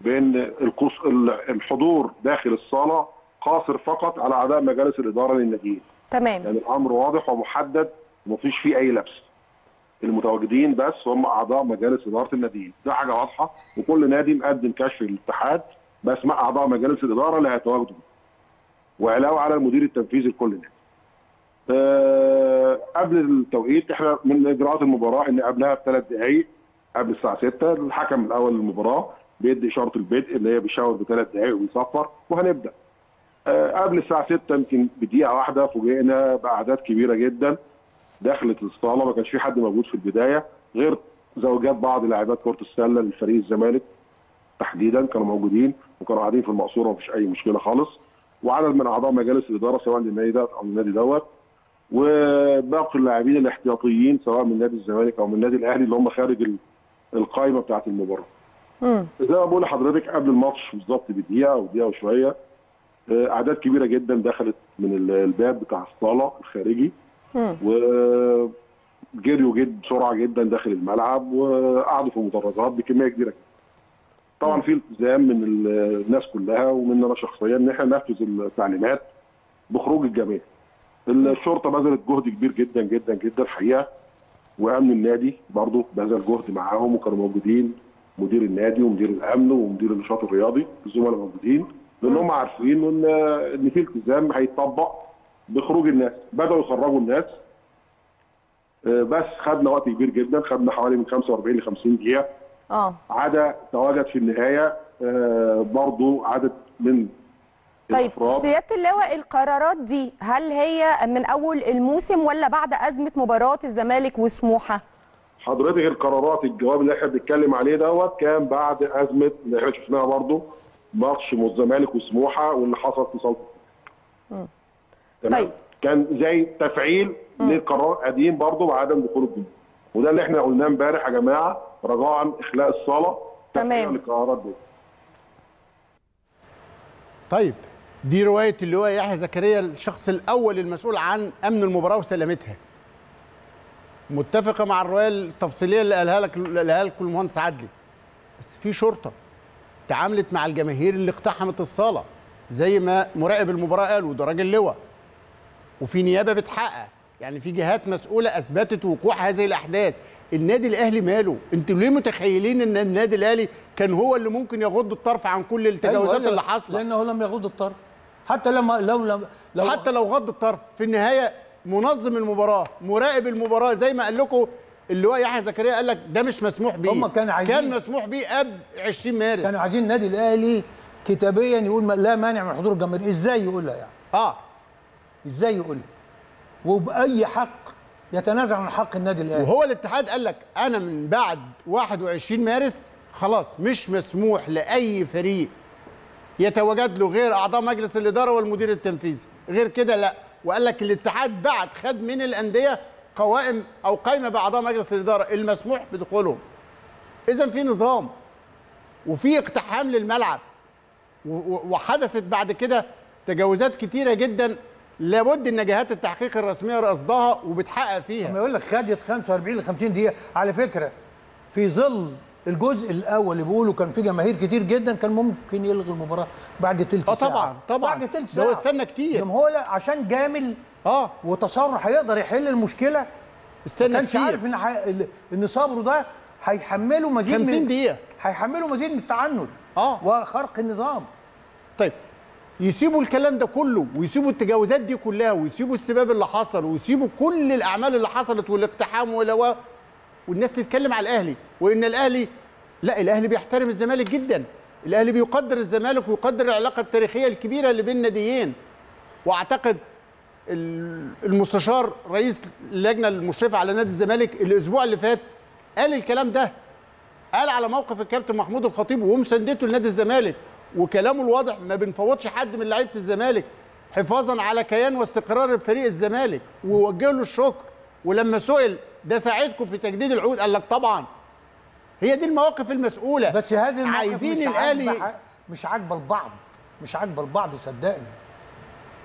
بأن القص- الحضور داخل الصالة قاصر فقط على أعضاء مجالس الإدارة للناديين
تمام.
يعني الأمر واضح ومحدد ومفيش فيه أي لبس. المتواجدين بس هم أعضاء مجالس إدارة الناديين ده حاجة واضحة وكل نادي مقدم كشف للاتحاد باسماء أعضاء مجالس الإدارة اللي هيتواجدوا. وعلاوة على المدير التنفيذي لكل نادي. أه قبل التوقيت إحنا من إجراءات المباراة ان قبلها بثلاث دقائق قبل الساعة 6 الحكم الأول للمباراة بيدي إشارة البدء اللي هي بيشاور بثلاث دقائق وبيصفر وهنبدأ. آه، قبل الساعة 6 يمكن بدقيقة واحدة فوجئنا بأعداد كبيرة جدا دخلت الصالة ما كانش في حد موجود في البداية غير زوجات بعض لاعبات كرة السلة لفريق الزمالك تحديدا كانوا موجودين وكانوا قاعدين في المقصورة ومفيش أي مشكلة خالص. وعدد من أعضاء مجالس الإدارة سواء للنادي ده أو النادي دوت وباقي اللاعبين الاحتياطيين سواء من نادي الزمالك أو من النادي الأهلي اللي هم خارج ال- القائمة بتاعة المباراة.
مم.
زي ما بقول لحضرتك قبل الماتش بالظبط بدقيقة أو دقيقه وشوية آه، أعداد كبيرة جدا دخلت من ال- الباب بتاع الصاله الخارجي
مم.
وجريوا جد بسرعة جدا داخل الملعب وقعدوا في مدرجات بكمية كبيرة جدا. طبعا في التزام من ال- الناس كلها ومن أنا شخصيا إن إحنا ننفذ التعليمات بخروج الجميع. الشرطة بذلت جهد كبير جدا جدا جدا الحقيقة. وأمن النادي برضه بذل جهد معاهم وكانوا موجودين. مدير النادي ومدير الأمن ومدير النشاط الرياضي الزملاء موجودين. لأن هم عارفين ان إن في التزام هيتطبق بخروج الناس. بدأوا يخرجوا الناس. آه، بس خدنا وقت كبير جدا. خدنا حوالي من 45 ل 50 دقيقة.
آه.
عدا تواجد في النهاية. آه، برضو عدد من
طيب. سيادة اللواء القرارات دي هل هي من أول الموسم ولا بعد أزمة مباراة الزمالك وسموحة؟
حضرتك القرارات الجواب اللي إحنا بنتكلم عليه دوت كان بعد أزمة اللي إحنا شفناها برضو ماتش الزمالك وسموحة واللي حصل في صلاه تمام؟
طيب.
كان زي تفعيل لقرار قديم برضو بعدم دخول الجمهور وده اللي إحنا قلناه امبارح يا جماعة رجاء إخلاء الصالة
تمام.
تفعيل للقرارات دي.
طيب. دي رواية اللواء يحيى زكريا الشخص الأول المسؤول عن أمن المباراة وسلامتها. متفقة مع الرواية التفصيلية اللي قالها لك اللي قالها لكم المهندس عدلي. بس في شرطة تعاملت مع الجماهير اللي اقتحمت الصالة زي ما مراقب المباراة قال وده راجل لواء. وفي نيابة بتحقق. يعني في جهات مسؤولة أثبتت وقوع هذه الأحداث. النادي الأهلي ماله؟ أنتوا ليه متخيلين إن النادي الأهلي كان هو اللي ممكن يغض الطرف عن كل التجاوزات
أيوة،
اللي حاصلة؟
لأنه لم يغض الطرف. حتى لما لو لو, لو
حتى لو غض الطرف في النهاية منظم المباراة مراقب المباراة زي ما قال لكم اللواء يحيى زكريا قال لك ده مش مسموح بيه.
هم كانوا عايزين-
كان مسموح بيه قبل 20 مارس.
كانوا عايزين النادي الأهلي كتابيا يقول ما- لا مانع من حضور الجماهير. إزاي يقولها يعني؟
آه.
إزاي يقولها؟ وبأي حق يتنازع عن حق النادي الأهلي؟
وهو الاتحاد قال لك أنا من بعد 21 مارس خلاص مش مسموح لأي فريق يتواجد له غير أعضاء مجلس الإدارة والمدير التنفيذي. غير كده لا. وقال لك الاتحاد بعد خد من الأندية قوائم أو قائمه بأعضاء مجلس الإدارة المسموح بدخولهم. إذا في نظام وفي اقتحام للملعب وحدثت بعد كده تجاوزات كتيرة جدا لابد إن جهات التحقيق الرسمية رصدها وبتحقق فيها.
لما يقول لك خدت 45 ل 50 دقيقة. على فكرة في ظل الجزء الأول اللي بيقولوا كان في جماهير كتير جدا كان ممكن يلغي المباراة بعد تلت
آه
ساعة.
طبعا طبعا.
بعد تلت
ده هو
ساعة.
استنى كتير.
هو لا عشان جامل
آه.
وتصور هيقدر يحل المشكلة. ما
استنى
كانش
كتير.
عارف إن ح... إن صبره ده هيحمله مزيد
50
من
دقيقة.
هيحمله مزيد من التعنت
آه.
وخرق النظام.
طيب يسيبوا الكلام ده كله ويسيبوا التجاوزات دي كلها ويسيبوا السباب اللي حصل ويسيبوا كل الأعمال اللي حصلت والاقتحام والناس تتكلم على الأهلي وإن الأهلي لا الأهلي بيحترم الزمالك جدا. الأهلي بيقدر الزمالك ويقدر العلاقة التاريخية الكبيرة اللي بين الناديين. وأعتقد ال- المستشار رئيس اللجنة المشرفة على نادي الزمالك الأسبوع اللي فات قال الكلام ده. قال على موقف الكابتن محمود الخطيب ومساندته لنادي الزمالك. وكلامه الواضح ما بنفوتش حد من لعيبة الزمالك. حفاظا على كيان واستقرار فريق الزمالك. ووجه له الشكر. ولما سئل ده ساعدكم في تجديد العقود؟ قال لك طبعا. هي دي المواقف المسؤولة.
بس هذه المواقف
عايزين
مش
الاهلي
مش عاجبة البعض. مش عاجبة البعض صدقني.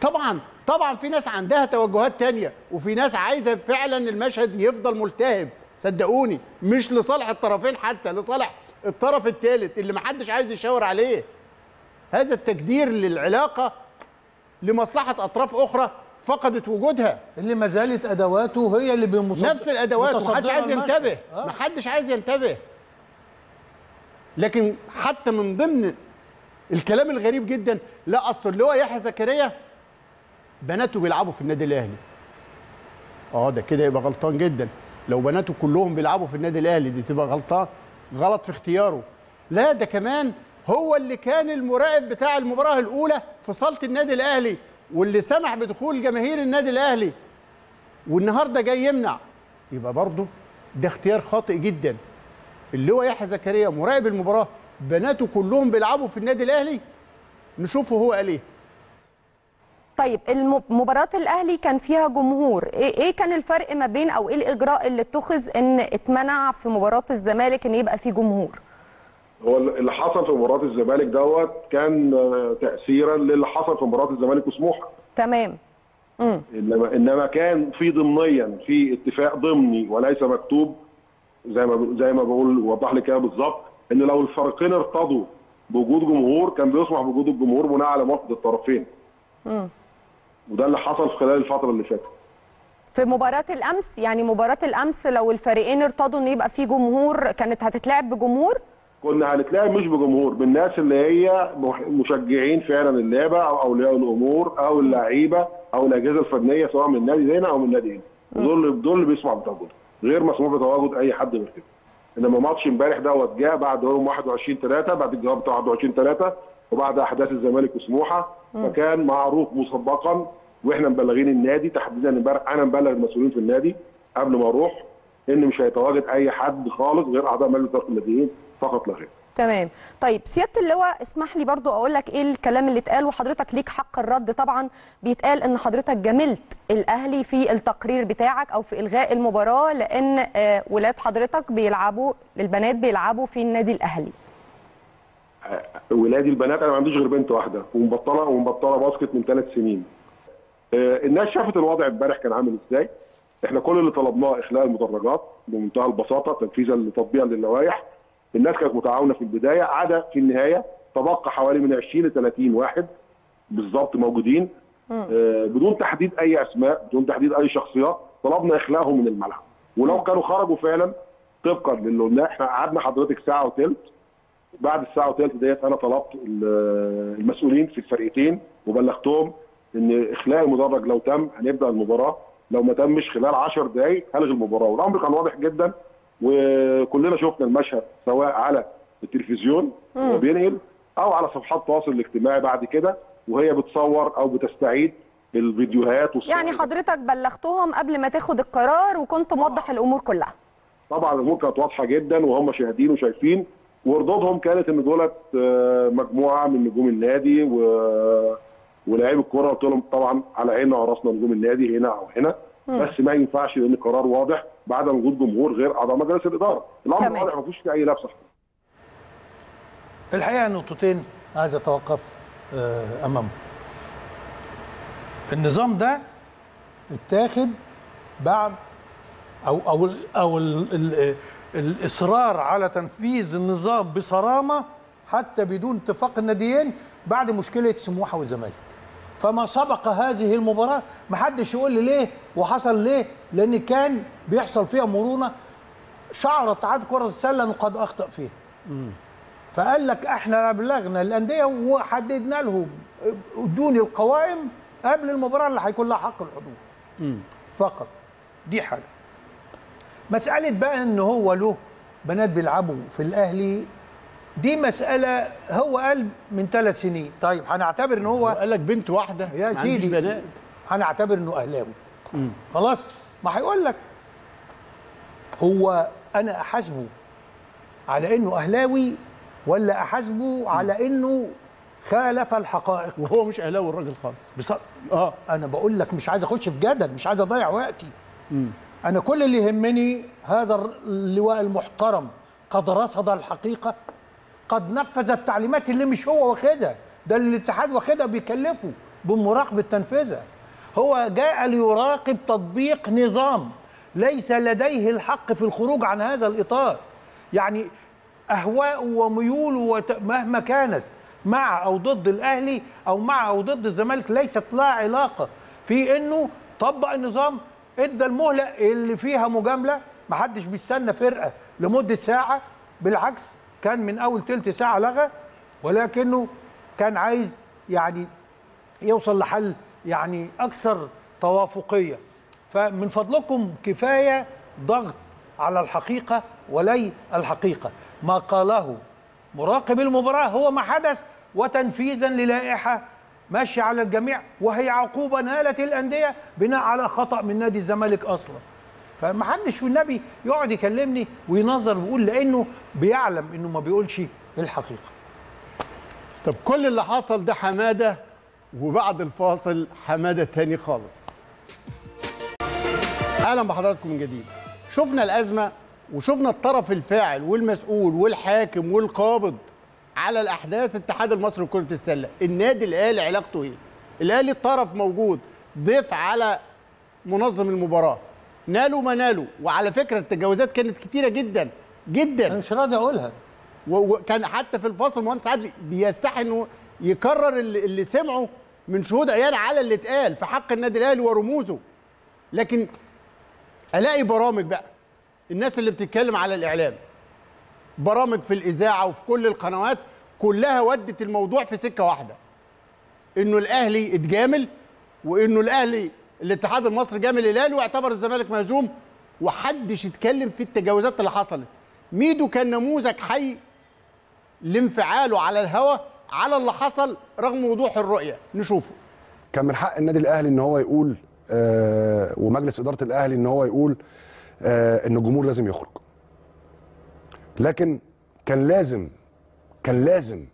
طبعا طبعا في ناس عندها توجهات تانية وفي ناس عايزة فعلا المشهد يفضل ملتهب. صدقوني مش لصالح الطرفين حتى لصالح الطرف الثالث اللي محدش عايز يشاور عليه. هذا التجدير للعلاقة لمصلحة أطراف أخرى فقدت وجودها.
اللي ما زالت أدواته هي اللي بمصدر
نفس الأدوات
متصدرة
عايز. ينتبه
آه.
محدش عايز ينتبه. لكن حتى من ضمن الكلام الغريب جدا لا أصل اللي هو يحيى زكريا بناته بيلعبوا في النادي الأهلي. آه ده كده يبقى غلطان جدا. لو بناته كلهم بيلعبوا في النادي الأهلي دي تبقى غلطان غلط في اختياره. لا ده كمان هو اللي كان المراقب بتاع المباراة الأولى في صالة النادي الأهلي واللي سمح بدخول جماهير النادي الأهلي. والنهاردة جاي يمنع. يبقى برضه ده اختيار خاطئ جدا. اللي هو يحيى زكريا مراقب المباراة. بناته كلهم بيلعبوا في النادي الأهلي. نشوفه هو قال إيه.
طيب الم- مباراة الأهلي كان فيها جمهور. إيه, إيه كان الفرق ما بين أو إيه الإجراء اللي اتخذ إن اتمنع في مباراة الزمالك إن يبقى فيه جمهور؟
هو اللي حصل في مباراة الزمالك دوت كان آه، تاثيرا للي حصل في مباراة الزمالك وسموحة.
تمام. امم
انما إنما كان في ضمنيا في اتفاق ضمني وليس مكتوب زي ما زي ما بقول وضح لي كده بالظبط إن لو الفريقين ارتضوا بوجود جمهور كان بيسمح بوجود الجمهور بناء على موافقه الطرفين. وده اللي حصل في خلال الفترة اللي فاتت.
في مباراة الأمس يعني مباراة الأمس لو الفريقين ارتضوا إن يبقى فيه جمهور كانت هتتلعب بجمهور
كنا هنتلاقي مش بجمهور بالناس اللي هي مشجعين فعلا اللعبة أو أولياء الأمور أو اللعيبة أو الأجهزة الفنية سواء من نادي هنا أو من نادي هنا. دول دول اللي بيسمعوا بتواجدهم غير مسموح بتواجد أي حد غير كده. إنما ماتش امبارح دوت جاء بعد يوم 21 3 بعد الجواب بتاع 21 3 وبعد أحداث الزمالك وسموحة فكان معروف مسبقا وإحنا مبلغين النادي تحديدا امبارح أنا مبلغ المسؤولين في النادي قبل ما أروح إن مش هيتواجد أي حد خالص غير أعضاء مجلس إدارة الناديين فقط لا غير.
تمام طيب سياده اللواء اسمح لي برضو أقول لك إيه الكلام اللي اتقال وحضرتك ليك حق الرد طبعا بيتقال إن حضرتك جاملت الأهلي في التقرير بتاعك أو في إلغاء المباراة لأن آه، ولاد حضرتك بيلعبوا البنات بيلعبوا في النادي الأهلي
ولادي البنات أنا ما عنديش غير بنت واحدة ومبطلة ومبطلة باسكت من ثلاث سنين. آه، الناس شافت الوضع امبارح كان عامل إزاي؟ إحنا كل اللي طلبناه إخلاء المدرجات بمنتهى البساطة تنفيذا لتطبيقا للوائح. الناس كانت متعاونة في البداية عدا في النهاية تبقى حوالي من 20 ل 30 واحد بالظبط موجودين آه، بدون تحديد أي أسماء بدون تحديد أي شخصيات طلبنا اخلاءهم من الملعب. ولو كانوا خرجوا فعلا طبقا للي قلناه إحنا قعدنا حضرتك ساعة وثلث بعد الساعة وثلث ديت أنا طلبت ال- المسؤولين في الفريقين وبلغتهم إن إخلاء المدرج لو تم هنبدأ المباراة لو ما تمش خلال 10 دقائق هلغي المباراة. والأمر كان واضح جدا وكلنا شفنا المشهد سواء على التلفزيون وهو بينقل أو على صفحات التواصل الاجتماعي بعد كده وهي بتصور أو بتستعيد الفيديوهات والصور.
يعني حضرتك بلغتهم قبل ما تاخد القرار وكنت موضح الأمور كلها.
طبعا الأمور كانت واضحة جدا وهم شاهدين وشايفين وردودهم كانت إن دولت آه، مجموعة من نجوم النادي و ولاعيب الكورة. قلت لهم طبعا على عيننا ورأسنا نجوم النادي هنا أو هنا. بس ما ينفعش لأن القرار واضح بعد وجود جمهور غير أعضاء مجلس الإدارة. الأمر
تمام.
واضح ما فيش فيه أي لبسه
الحقيقة نقطتين عايز أتوقف آه، أمامهم. النظام ده اتاخد بعد أو أو ال أو ال ال الإصرار على تنفيذ النظام بصرامة حتى بدون اتفاق الناديين بعد مشكلة سموحة والزمالك. فما سبق هذه المباراة ما حدش يقول لي ليه وحصل ليه لأن كان بيحصل فيها مرونة شعر اتحاد كرة السلة إنه قد أخطأ فيها. فقال لك إحنا أبلغنا الأندية وحددنا لهم ادوني القوائم قبل المباراة اللي هيكون لها حق الحضور. فقط. دي حاجة. مسألة بقى إن هو له بنات بيلعبوا في الأهلي دي مسألة هو قال من ثلاث سنين. طيب هنعتبر إن هو
قال لك بنت واحدة.
يا سيدي
بنات.
هنعتبر إنه أهلاوي. خلاص؟ ما هيقول لك هو أنا أحاسبه على إنه أهلاوي ولا أحاسبه على إنه خالف الحقائق؟
وهو مش أهلاوي الراجل خالص.
بص...
آه.
أنا بقول لك مش عايز أخش في جدل مش عايز أضيع وقتي. أنا كل اللي يهمني هذا اللواء المحترم قد رصد الحقيقة قد نفذ التعليمات اللي مش هو واخدها ده اللي الاتحاد واخدها بيكلفه بمراقبة تنفيذها هو جاء ليراقب تطبيق نظام ليس لديه الحق في الخروج عن هذا الإطار. يعني اهواءه وميوله وت- مهما كانت مع أو ضد الأهلي أو مع أو ضد الزمالك ليست لها علاقة. في إنه طبق النظام إدى المهلة اللي فيها مجاملة محدش بيستنى فرقة لمدة ساعة بالعكس كان من أول تلت ساعة لغى ولكنه كان عايز يعني يوصل لحل يعني أكثر توافقية. فمن فضلكم كفاية ضغط على الحقيقة ولي الحقيقة. ما قاله مراقب المباراة هو ما حدث وتنفيذا للائحة ماشية على الجميع وهي عقوبة نالت الأندية بناء على خطأ من نادي الزمالك أصلا. فما حدش والنبي يقعد يكلمني وينظر ويقول لأنه بيعلم إنه ما بيقولش الحقيقة.
طب كل اللي حصل ده حمادة وبعد الفاصل حمادة تاني خالص. أهلا بحضراتكم من جديد. شفنا الأزمة وشفنا الطرف الفاعل والمسؤول والحاكم والقابض على الأحداث الاتحاد المصري لكره السلة. النادي الأهلي علاقته إيه؟ الأهلي الطرف موجود ضيف على منظم المباراة. نالوا ما نالوا. وعلى فكرة التجاوزات كانت كتيرة جدا
أنا
جدا
مش راضي
أقولها. وكان حتى في الفاصل المهندس عادل بيستحي إنه يكرر اللي, اللي سمعه من شهود عيان على اللي اتقال في حق النادي الأهلي ورموزه. لكن ألاقي برامج بقى. الناس اللي بتتكلم على الإعلام. برامج في الإذاعة وفي كل القنوات كلها ودت الموضوع في سكة واحدة. إنه الأهلي اتجامل وإنه الأهلي الاتحاد المصري جامل الهلال واعتبر الزمالك مهزوم وحدش اتكلم في التجاوزات اللي حصلت. ميدو كان نموذج حي لانفعاله على الهوى على اللي حصل رغم وضوح الرؤية. نشوفه.
كان من حق النادي الأهلي إن هو يقول آه ومجلس إدارة الأهلي إن هو يقول آه إن الجمهور لازم يخرج. لكن كان لازم كان لازم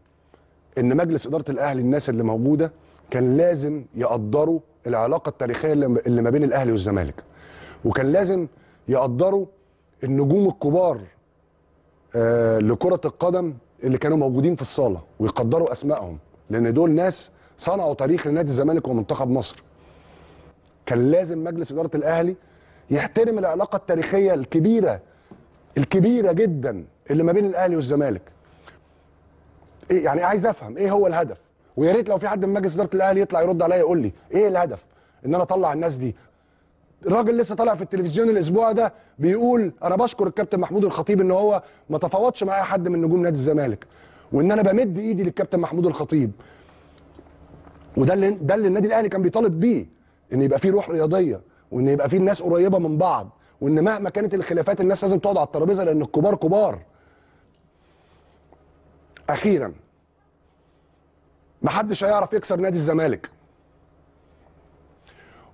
إن مجلس إدارة الأهلي الناس اللي موجودة كان لازم يقدروا العلاقة التاريخية اللي ما بين الأهلي والزمالك. وكان لازم يقدروا النجوم الكبار آه لكرة القدم اللي كانوا موجودين في الصالة ويقدروا أسمائهم لأن دول ناس صنعوا تاريخ لنادي الزمالك ومنتخب مصر. كان لازم مجلس إدارة الأهلي يحترم العلاقة التاريخية الكبيرة الكبيرة جدا اللي ما بين الأهلي والزمالك. إيه يعني عايز أفهم إيه هو الهدف؟ ويا ريت لو في حد من مجلس إدارة الأهلي يطلع يرد عليا يقول لي إيه الهدف؟ إن أنا أطلع الناس دي. الراجل لسه طالع في التلفزيون الأسبوع ده بيقول أنا بشكر الكابتن محمود الخطيب إن هو ما تفاوضش معايا حد من نجوم نادي الزمالك. وإن أنا بمد إيدي للكابتن محمود الخطيب. وده اللي ده اللي النادي الأهلي كان بيطالب بيه. إن يبقى فيه روح رياضية. وإن يبقى فيه الناس قريبة من بعض. وإن مهما كانت الخلافات الناس لازم تقعد على الترابيزة لأن الكبار كبار. أخيرا محدش هيعرف يكسر نادي الزمالك.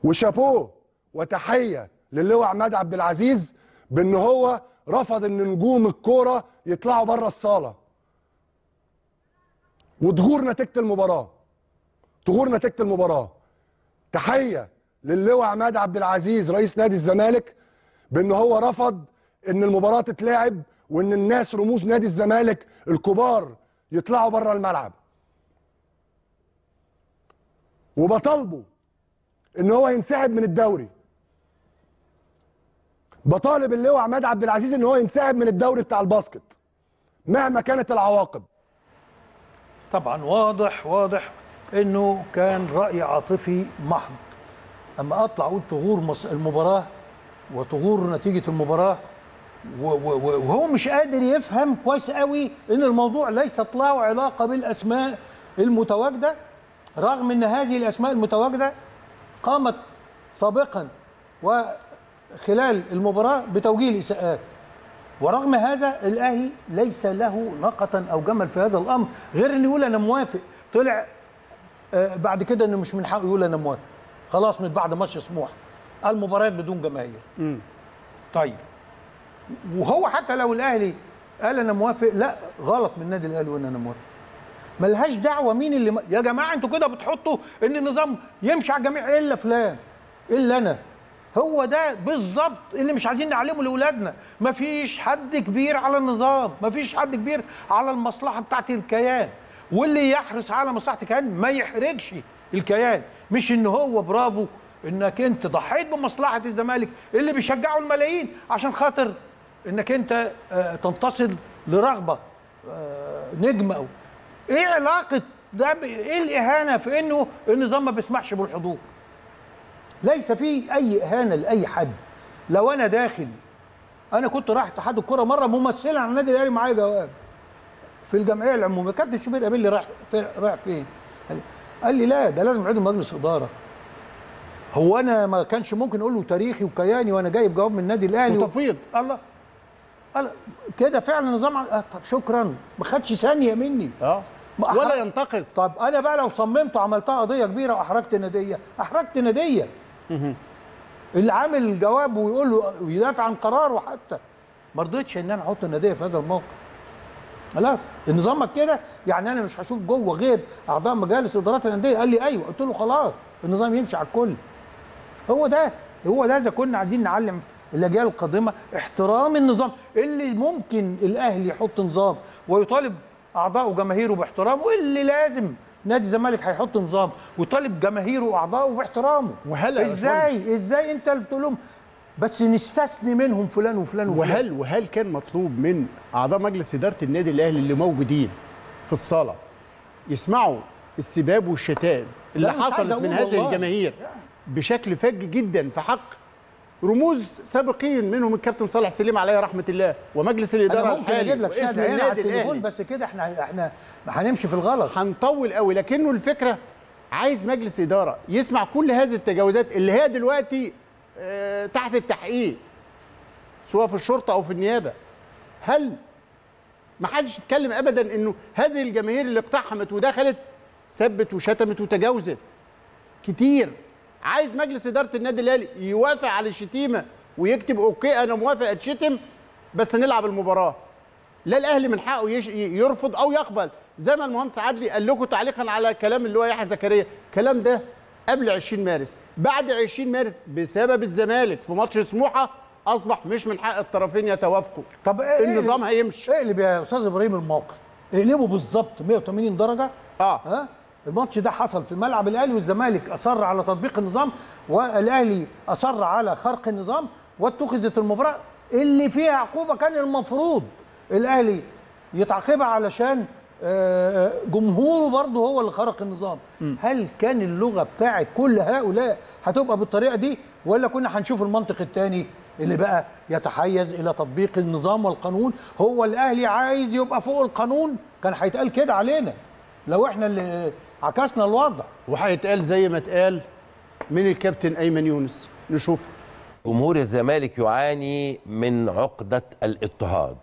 وشابوه وتحية للواء عماد عبد العزيز بأن هو رفض إن نجوم الكورة يطلعوا بره الصالة. وتغور نتيجة المباراة. تغور نتيجة المباراة. تحية للواء عماد عبد العزيز رئيس نادي الزمالك بأن هو رفض إن المباراة تتلعب وإن الناس رموز نادي الزمالك الكبار يطلعوا بره الملعب. وبطالبه إن هو ينسحب من الدوري. بطالب اللواء عماد عبد العزيز إن هو ينسحب من الدوري بتاع الباسكت مهما كانت العواقب.
طبعا واضح واضح إنه كان رأي عاطفي محض. أما أطلع أقول تغور المباراة وتغور نتيجة المباراة وهو مش قادر يفهم كويس قوي إن الموضوع ليست له علاقة بالأسماء المتواجدة. رغم إن هذه الأسماء المتواجدة قامت سابقا وخلال المباراة بتوجيه الإساءات. ورغم هذا الاهلي ليس له نقطه أو جمل في هذا الأمر غير إنه يقول أنا موافق. طلع آه، بعد كده إنه مش من حقه يقول أنا موافق. خلاص من بعد ماتش سموحه المباريات بدون جماهير. طيب. وهو حتى لو الاهلي قال أنا موافق لا غلط من النادي الأهلي وان أنا موافق. ملهاش دعوة مين اللي م... يا جماعة أنتوا كده بتحطوا ان النظام يمشي على الجميع إلا فلان إلا أنا. هو ده بالظبط اللي مش عايزين نعلمه لأولادنا. مفيش حد كبير على النظام مفيش حد كبير على المصلحة بتاعت الكيان. واللي يحرص على مصلحة الكيان ما يحرجش الكيان. مش إن هو برافو إنك أنت ضحيت بمصلحة الزمالك اللي بيشجعوا الملايين عشان خاطر إنك أنت آه، تنتصر لرغبة آه، نجم أو إيه علاقة ده ب- إيه الإهانة في إنه النظام ما بيسمحش بالحضور؟ ليس في أي إهانة لأي حد. لو أنا داخل أنا كنت رايح اتحاد الكرة مرة ممثلا عن النادي الأهلي معايا جواب. في الجمعيه العمومية. كابتن شوبير قابل لي رايح في رايح فين؟ قال- لي لا ده لازم عضو مجلس إدارة. هو أنا ما كانش ممكن أقول له تاريخي وكياني وأنا جايب جواب من النادي الأهلي
وتفويض.
الله. قال كده فعلا نظام آه طب شكرا. ما خدش ثانية مني. آه.
ولا ينتقص.
طب أنا بقى لو صممت وعملتها قضية كبيرة وأحرجت ناديه أحرجت ناديه اللي عامل جواب ويقول له ويدافع عن قراره حتى ما رضيتش إن أنا أحط النادية في هذا الموقف. خلاص. نظامك كده؟ يعني أنا مش هشوف جوه غير أعضاء مجالس إدارات الانديه قال لي أيوه. قلت له خلاص. النظام يمشي على الكل. هو ده. هو ده إذا كنا عايزين نعلم الأجيال القادمة احترام النظام. اللي ممكن الأهلي يحط نظام ويطالب اعضائه وجماهيره باحترامه واللي لازم نادي الزمالك هيحط نظام ويطالب جماهيره واعضائه باحترامه.
وهلا يا
إزاي؟ إزاي أنت اللي بتقول لهم؟ بس نستثني منهم فلان وفلان وفلان.
وهل وهل كان مطلوب من أعضاء مجلس إدارة النادي الأهلي اللي موجودين في الصالة يسمعوا السباب والشتائم اللي حصلت من هذه. الجماهير بشكل فج جدا في حق رموز سابقين منهم الكابتن صالح سليم عليه رحمة الله ومجلس الإدارة
أنا ممكن
الحالي
أجيب لك على
النادي الأهلي.
بس كده إحنا إحنا هنمشي في الغلط.
هنطول قوي لكنه الفكرة عايز مجلس إدارة يسمع كل هذه التجاوزات اللي هي دلوقتي آه، تحت التحقيق سواء في الشرطة أو في النيابة. هل ما حدش يتكلم ابدا إنه هذه الجماهير اللي اقتحمت ودخلت سبت وشتمت وتجاوزت؟ كتير. عايز مجلس إدارة النادي الأهلي يوافق على الشتيمه ويكتب أوكي أنا موافق أتشتم بس نلعب المباراة. لا الأهلي من حقه. يرفض أو يقبل. زي ما المهندس عدلي قال لكم تعليقا على كلام اللي هو يحيى زكريا. الكلام ده قبل 20 مارس. بعد 20 مارس بسبب الزمالك في ماتش سموحة أصبح مش من حق الطرفين يتوافقوا.
طب إيه
النظام هيمشي.
اقلب يا أستاذ إبراهيم الموقف؟ اقلبه بالظبط 180 درجة؟
آه.
ها؟ الماتش ده حصل في ملعب الأهلي والزمالك أصر على تطبيق النظام والأهلي أصر على خرق النظام واتخذت المباراة اللي فيها عقوبة كان المفروض الأهلي يتعاقبها علشان آه، جمهوره برضه هو اللي خرق النظام. هل كان اللغة بتاعت كل هؤلاء هتبقى بالطريقة دي ولا كنا هنشوف المنطق الثاني اللي بقى يتحيز إلى تطبيق النظام والقانون؟ هو الأهلي عايز يبقى فوق القانون؟ كان هيتقال كده علينا. لو إحنا اللي عكسنا الوضع.
وهيتقال زي ما اتقال من الكابتن أيمن يونس. نشوف.
جمهور الزمالك يعاني من عقدة الاضطهاد.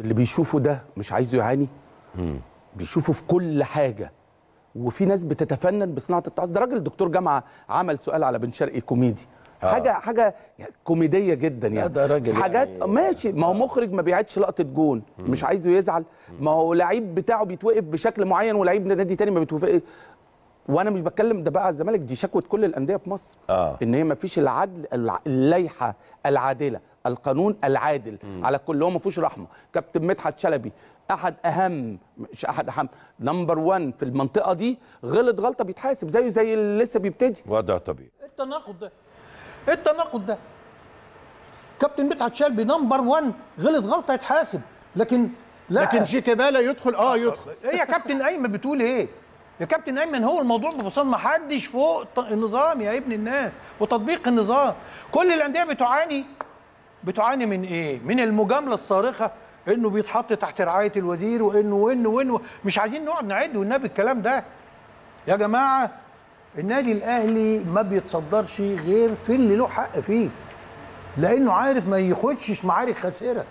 اللي بيشوفه ده مش عايزه يعاني؟ بيشوفه في كل حاجة. وفي ناس بتتفنن بصناعة التعصب ده راجل دكتور جامعه عمل سؤال على بن شرقي كوميدي. حاجة حاجة كوميدية جدا يعني.
ده راجل
في حاجات
يعني-
ماشي. ما هو مخرج ما بيعدش لقطة جون. مش عايزه يزعل. ما هو لعيب بتاعه بيتوقف بشكل معين ولعيب نادي تاني ما بيتوقف. وأنا مش بتكلم ده بقى على الزمالك دي شكوى كل الأندية في مصر.
آه.
إن هي ما فيش العدل الع- اللائحة العادلة القانون العادل. على الكل هو ما فيهوش رحمة. كابتن مدحت شلبي أحد أهم مش أحد أهم number 1 في المنطقة دي غلط غلطة بيتحاسب زيه زي اللي لسه بيبتدي.
وضع طبيعي.
التناقض ده. إيه التناقض ده. كابتن مدحت شلبي number 1 غلط غلطة يتحاسب لكن لا.
لكن شيكابالا يدخل آه يدخل.
إيه يا كابتن أيمن بتقول إيه؟ يا كابتن أيمن هو الموضوع ببساطة ما حدش فوق النظام يا ابن الناس وتطبيق النظام. كل الأندية بتعاني بتعاني من إيه؟ من المجاملة الصارخة إنه بيتحط تحت رعاية الوزير وإنه وإنه وإنه. مش عايزين نقعد نعد والنبي الكلام ده. يا جماعة النادي الأهلي ما بيتصدرش غير في اللي له حق فيه. لأنه عارف ما ياخدش معارك خاسره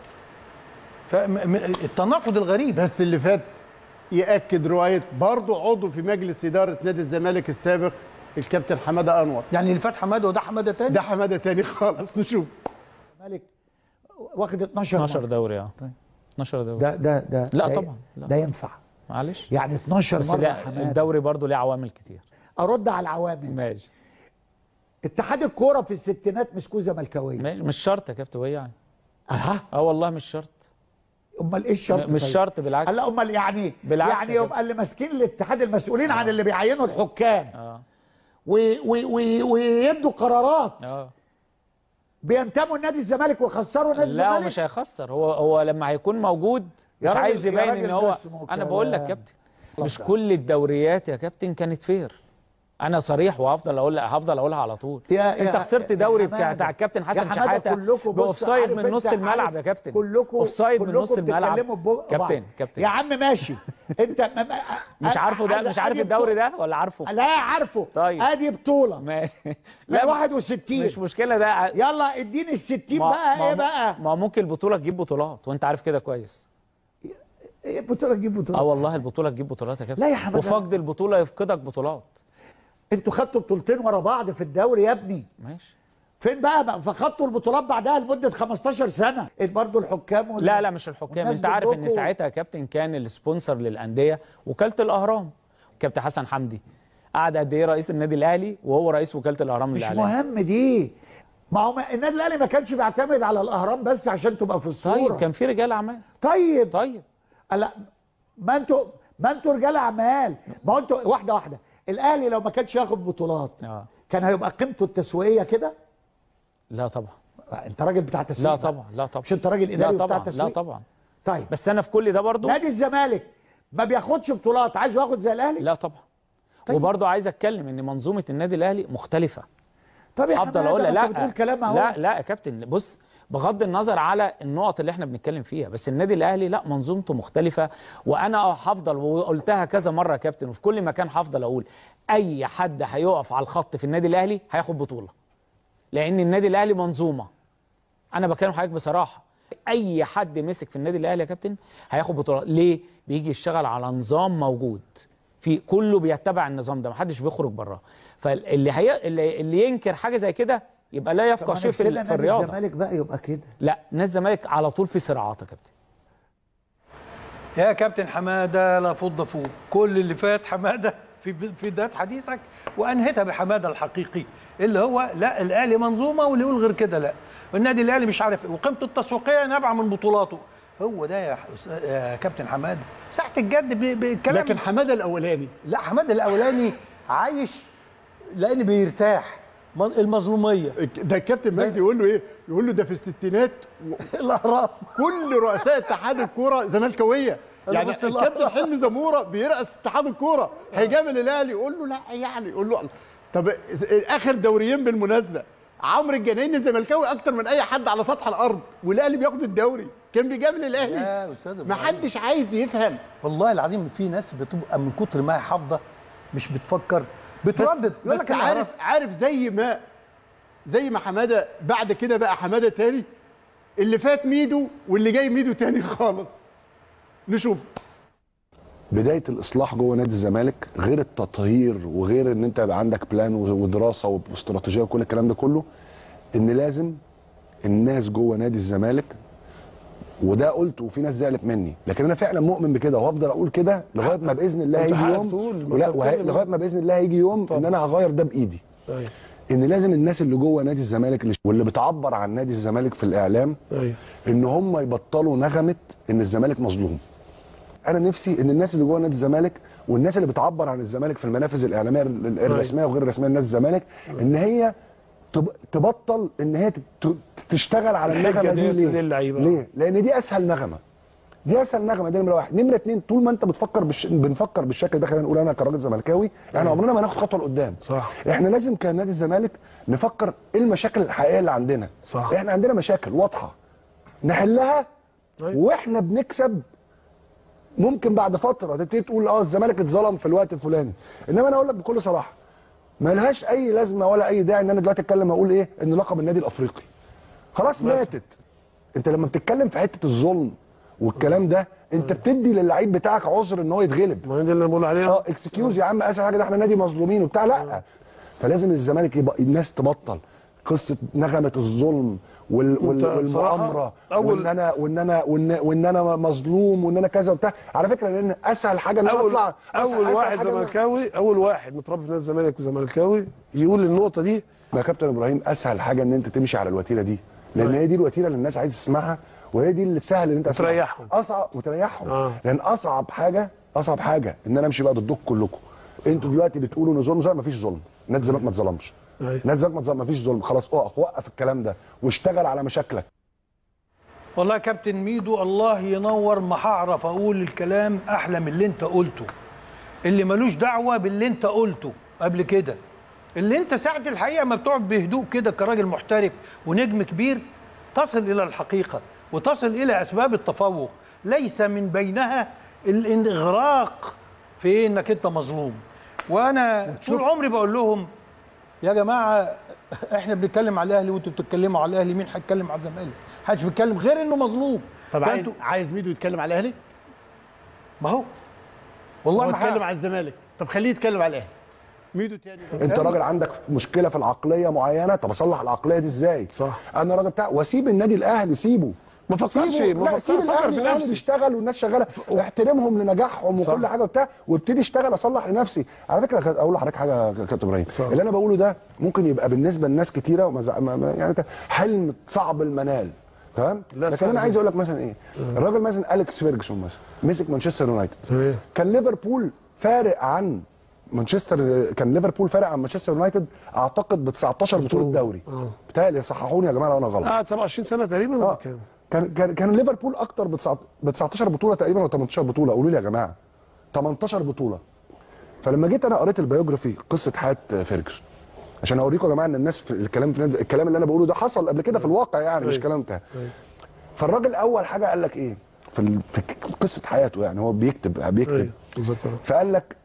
فالتناقض الغريب.
بس اللي فات يأكد رواية برضه عضو في مجلس إدارة نادي الزمالك السابق الكابتن حمادة أنور.
يعني اللي فات حمادة وده حمادة تاني؟
ده حمادة تاني خالص نشوف.
الملك واخد 12
12
مرة.
دوري آه. 12 دوري.
ده ده ده
لا
ده-
طبعا لا.
ده ينفع.
معلش.
يعني 12
بس مرة
حمادة.
الدوري برضو ليه عوامل كتير.
ارد على العوامل.
ماشي.
اتحاد الكوره في الستينات مسكوه زملكاويه
ماشي. مش شرط يا كابتن وهي يعني؟
أها.
آه والله مش شرط.
أمال إيه الشرط
مش
طيب؟
شرط بالعكس.
لا أمال يعني
بالعكس
يعني
يا
يبقى اللي ماسكين الاتحاد المسؤولين عن اللي بيعينوا الحكام. آه. ويدوا قرارات.
آه.
بينتموا لنادي الزمالك ويخسروا نادي
لا
الزمالك.
ومش هيخسر. هو هو لما هيكون موجود
يا
مش عايز
يا
يبين ان هو أنا بقول لك
كلام.
كابتن مش. كل الدوريات يا كابتن كانت فير. أنا صريح وهفضل أقول هفضل أقولها على طول.
يا-
أنت
يا-
خسرت
يا
دوري. بتاع بتاع الكابتن حسن شحاتة
بأوفسايد
من نص الملعب يا كابتن.
كلكم
أوفسايد من نص الملعب. كابتن. كابتن.
يا عم ماشي. أنت ما-
مش عارفه ده مش عارف الدوري. ده ولا عارفه؟
لا عارفه.
طيب.
ادي بطولة.
ماشي
لا
لا
61
مش مشكلة ده.
يلا اديني ال 60
ما-
بقى إيه بقى؟
ما ممكن البطولة تجيب بطولات وأنت عارف كده كويس.
إيه بطوله تجيب بطوله
آه والله البطولة تجيب بطولات يا كابتن.
لا يا حمادة.
وفقد البطولة يفقدك بطولات.
أنتوا خدتوا بطولتين ورا بعض في الدوري يا ابني.
ماشي.
فين بقى؟ فخدتوا البطولات بعدها لمدة 15 سنة. برضه الحكام وال-
لا لا مش الحكام. انت عارف ان. ساعتها يا كابتن كان السبونسر للأندية وكالة الأهرام. كابتن حسن حمدي. قعد قد إيه رئيس النادي الأهلي وهو رئيس وكالة الأهرام
مش
للاعلام
مهم دي. ما هو النادي الأهلي ما كانش بيعتمد على الأهرام بس عشان تبقى في الصورة.
طيب كان في رجال أعمال.
طيب.
طيب.
لا ما أنتوا ما أنتوا رجال أعمال. ما أنتوا واحدة واحدة. الأهلي لو ما كانش ياخد بطولات
آه.
كان هيبقى قيمته التسويقية كده؟
لا طبعا.
أنت راجل بتاع تسويق
لا. طبعا لا طبعا.
مش أنت راجل
لا
إداري وبتاع
طبعا لا
تسويق؟
طبعا.
طيب.
بس أنا في كل ده برضو
نادي الزمالك ما بياخدش بطولات عايزه ياخد زي الأهلي؟
لا طبعا.
طيب.
وبرضو عايز أتكلم إن منظومة النادي الأهلي مختلفة.
طب يا
أفضل
أقول
لا
أهو.
لا لا يا كابتن. بص بغض النظر على النقط اللي إحنا بنتكلم فيها بس النادي الأهلي لا منظومته مختلفة وأنا هفضل وقلتها كذا مرة يا كابتن وفي كل مكان هفضل أقول أي حد هيقف على الخط في النادي الأهلي هياخد بطولة لأن النادي الأهلي منظومة. أنا بكلم حضرتك بصراحة أي حد مسك في النادي الأهلي يا كابتن هياخد بطولات ليه؟ بيجي يشتغل على نظام موجود في كله بيتبع النظام ده محدش بيخرج براه. فاللي هي اللي ينكر حاجة زي كده يبقى لا يفقه شيء في,
نفسنا
ال- في
نادي
الرياضة.
الزمالك بقى يبقى كده.
لا نادي الزمالك على طول في صراعات يا كابتن.
يا كابتن حمادة لا فض فوق. كل اللي فات حمادة في في بداية حديثك وأنهيتها بحمادة الحقيقي. اللي هو لا الأهلي منظومة واللي يقول غير كده لا. والنادي الأهلي مش عارف وقيمته التسويقية نابعة من بطولاته. هو ده يا, يا كابتن حمادة. ساعة الجد بالكلام
لكن حمادة الأولاني.
لا حمادة الأولاني عايش لأن بيرتاح. المظلومية.
ده الكابتن مجدي يقول له إيه؟ يقول له ده في الستينات
الاهرام (laughs)
كل رؤساء اتحاد الكورة زملكاوية. يعني. الكابتن حلمي (laughs) زمورة بيرأس اتحاد الكورة. هيجامل الأهلي؟ يقول له لا يعني. يقول له طب آخر دوريين بالمناسبة. عمرو الجنايني زملكاوي أكتر من أي حد على سطح الأرض والأهلي بياخد الدوري. كان بيجامل الأهلي.
يا أستاذ
ما. حدش عايز يفهم.
والله العظيم في ناس بتبقى من كتر ما هي حافظة مش بتفكر. بتردد.
بس
أنا
عارف عارف زي ما زي ما حماده بعد كده بقى حمادة تاني اللي فات ميدو واللي جاي ميدو تاني خالص. نشوف.
بداية الإصلاح جوه نادي الزمالك غير التطهير وغير إن أنت يبقى عندك بلان ودراسة واستراتيجية وكل الكلام ده كله إن لازم الناس جوه نادي الزمالك وده قلت وفي ناس زعلت مني. لكن أنا فعلا مؤمن بكده وهفضل أقول كده لغاية ما بإذن الله هيجي يوم ولا وهي-. لغاية ما بإذن الله هيجي يوم إن أنا هغير ده بإيدي.
أيوه
إن لازم الناس اللي جوه نادي الزمالك اللي- واللي بتعبر عن نادي الزمالك في الإعلام
أيوه
إن هم يبطلوا نغمة إن الزمالك مظلوم. أنا نفسي إن الناس اللي جوه نادي الزمالك والناس اللي بتعبر عن الزمالك في المنافذ الإعلامية ال- الرسمية وغير الرسمية لنادي الزمالك إن هي تبطل إن هي تشتغل على النغمة دي ليه؟ ليه؟ لأن دي أسهل نغمة. دي أسهل نغمة دي نمرة واحد. نمرة اتنين طول ما أنت بتفكر بالش... بنفكر بالشكل ده خلينا نقول أنا كراجل زملكاوي إحنا عمرنا ما هناخد خطوة لقدام.
صح.
إحنا لازم كنادي الزمالك نفكر إيه المشاكل الحقيقية اللي عندنا.
صح.
إحنا عندنا مشاكل واضحة. نحلها
أيوة.
وإحنا بنكسب. ممكن بعد فترة تبتدي تقول آه الزمالك اتظلم في الوقت الفلاني. إنما أنا أقول لك بكل صراحة ملهاش أي لازمة ولا أي داعي إن أنا دلوقتي أتكلم أقول إيه؟ إن لقب النادي الأفريقي. خلاص ماتت. أنت لما بتتكلم في حتة الظلم والكلام ده أنت بتدي للعيب بتاعك عذر إن هو يتغلب.
ما هي دي اللي بقول عليها
آه اكسكيوز يا عم أسهل حاجة ده إحنا نادي مظلومين وبتاع. لأ. فلازم الزمالك يبقى الناس تبطل. قصة نغمة الظلم وال والمؤامرة
أول-
وإن أنا وإن أنا وان, وإن أنا مظلوم وإن أنا كذا وبتاع على فكرة لأن أسهل حاجة إن
اول
اطلع أسهل-
أول
أسهل
واحد زملكاوي أول واحد متربي في نادي الزمالك وزملكاوي يقول النقطة دي
يا كابتن إبراهيم أسهل حاجة إن أنت تمشي على الوتيرة دي لأن هي دي الوتيرة اللي الناس عايزة تسمعها وهي دي اللي سهل إن أنت.
وتريحهم.
اصعب وتريحهم
آه.
لأن أصعب حاجة أصعب حاجة إن أنا أمشي بقى ضدكم كلكم أنتوا دلوقتي بتقولوا إن ظلم ظلم مفيش ظلم نادي الزمالك ما اتظلمش
أيوة.
نادي الزمالك ما مفيش ظلم. خلاص اقف. وقف الكلام ده. واشتغل على مشاكلك.
والله يا كابتن ميدو الله ينور. ما هعرف أقول الكلام أحلى من اللي انت قلته. اللي ملوش دعوة باللي انت قلته قبل كده. اللي انت ساعة الحقيقة ما بتقعد بهدوء كده كراجل محترف ونجم كبير تصل إلى الحقيقة وتصل إلى أسباب التفوق. ليس من بينها الاغراق في إنك أنت مظلوم. وأنا طول عمري بقول لهم يا جماعة إحنا بنتكلم على الأهلي وأنتوا بتتكلموا على الأهلي مين هيتكلم على الزمالك؟ محدش بيتكلم غير إنه مظلوم.
طب عايز عايز ميدو يتكلم على الأهلي؟
ما هو. والله
هو
هعرف.
على الزمالك. طب خليه يتكلم على الأهلي. ميدو تاني
أنت راجل عندك مشكلة في العقلية معينة؟ طب أصلح العقلية دي إزاي؟
صح.
أنا راجل بتاع وأسيب النادي الأهلي سيبه.
ما فكرش ما
لا
فكر في نفسي
بيشتغل والناس شغالة. احترمهم لنجاحهم. وكل حاجة وبتاع. وابتدي اشتغل اصلح لنفسي. على فكرة أقول لحضرتك حاجة يا كابتن
إبراهيم.
اللي أنا بقوله ده ممكن يبقى بالنسبة لناس كتيرة وما زع- ما- يعني أنت حلم صعب المنال. تمام؟ لكن أنا عايز. أقول لك مثلا إيه؟ الراجل مثلا أليكس فيرجسون مثلا مسك مانشستر يونايتد.
إيه.
كان ليفربول فارق عن مانشستر كان ليفربول فارق عن مانشستر يونايتد أعتقد ب 19 بطولة دوري.
آه.
بتهيألي صححوني يا جماعة لو أنا غلط.
قعد 27 سنة تقريبا
آه.
كام؟
كان كان كان ليفربول أكتر ب 19 بطولة تقريبا ولا 18 بطولة؟ قولوا لي يا جماعة. 18 بطولة. فلما جيت أنا قريت ال biography قصة حياة فيرجسون. عشان أوريكم يا جماعة إن الناس في الكلام في الكلام اللي أنا بقوله ده حصل قبل كده في الواقع يعني مش
أيوة.
كلام بتاع فالراجل أول حاجة قال لك إيه؟ في في قصة حياته يعني هو بيكتب بيكتب.
بالظبط.
فقال لك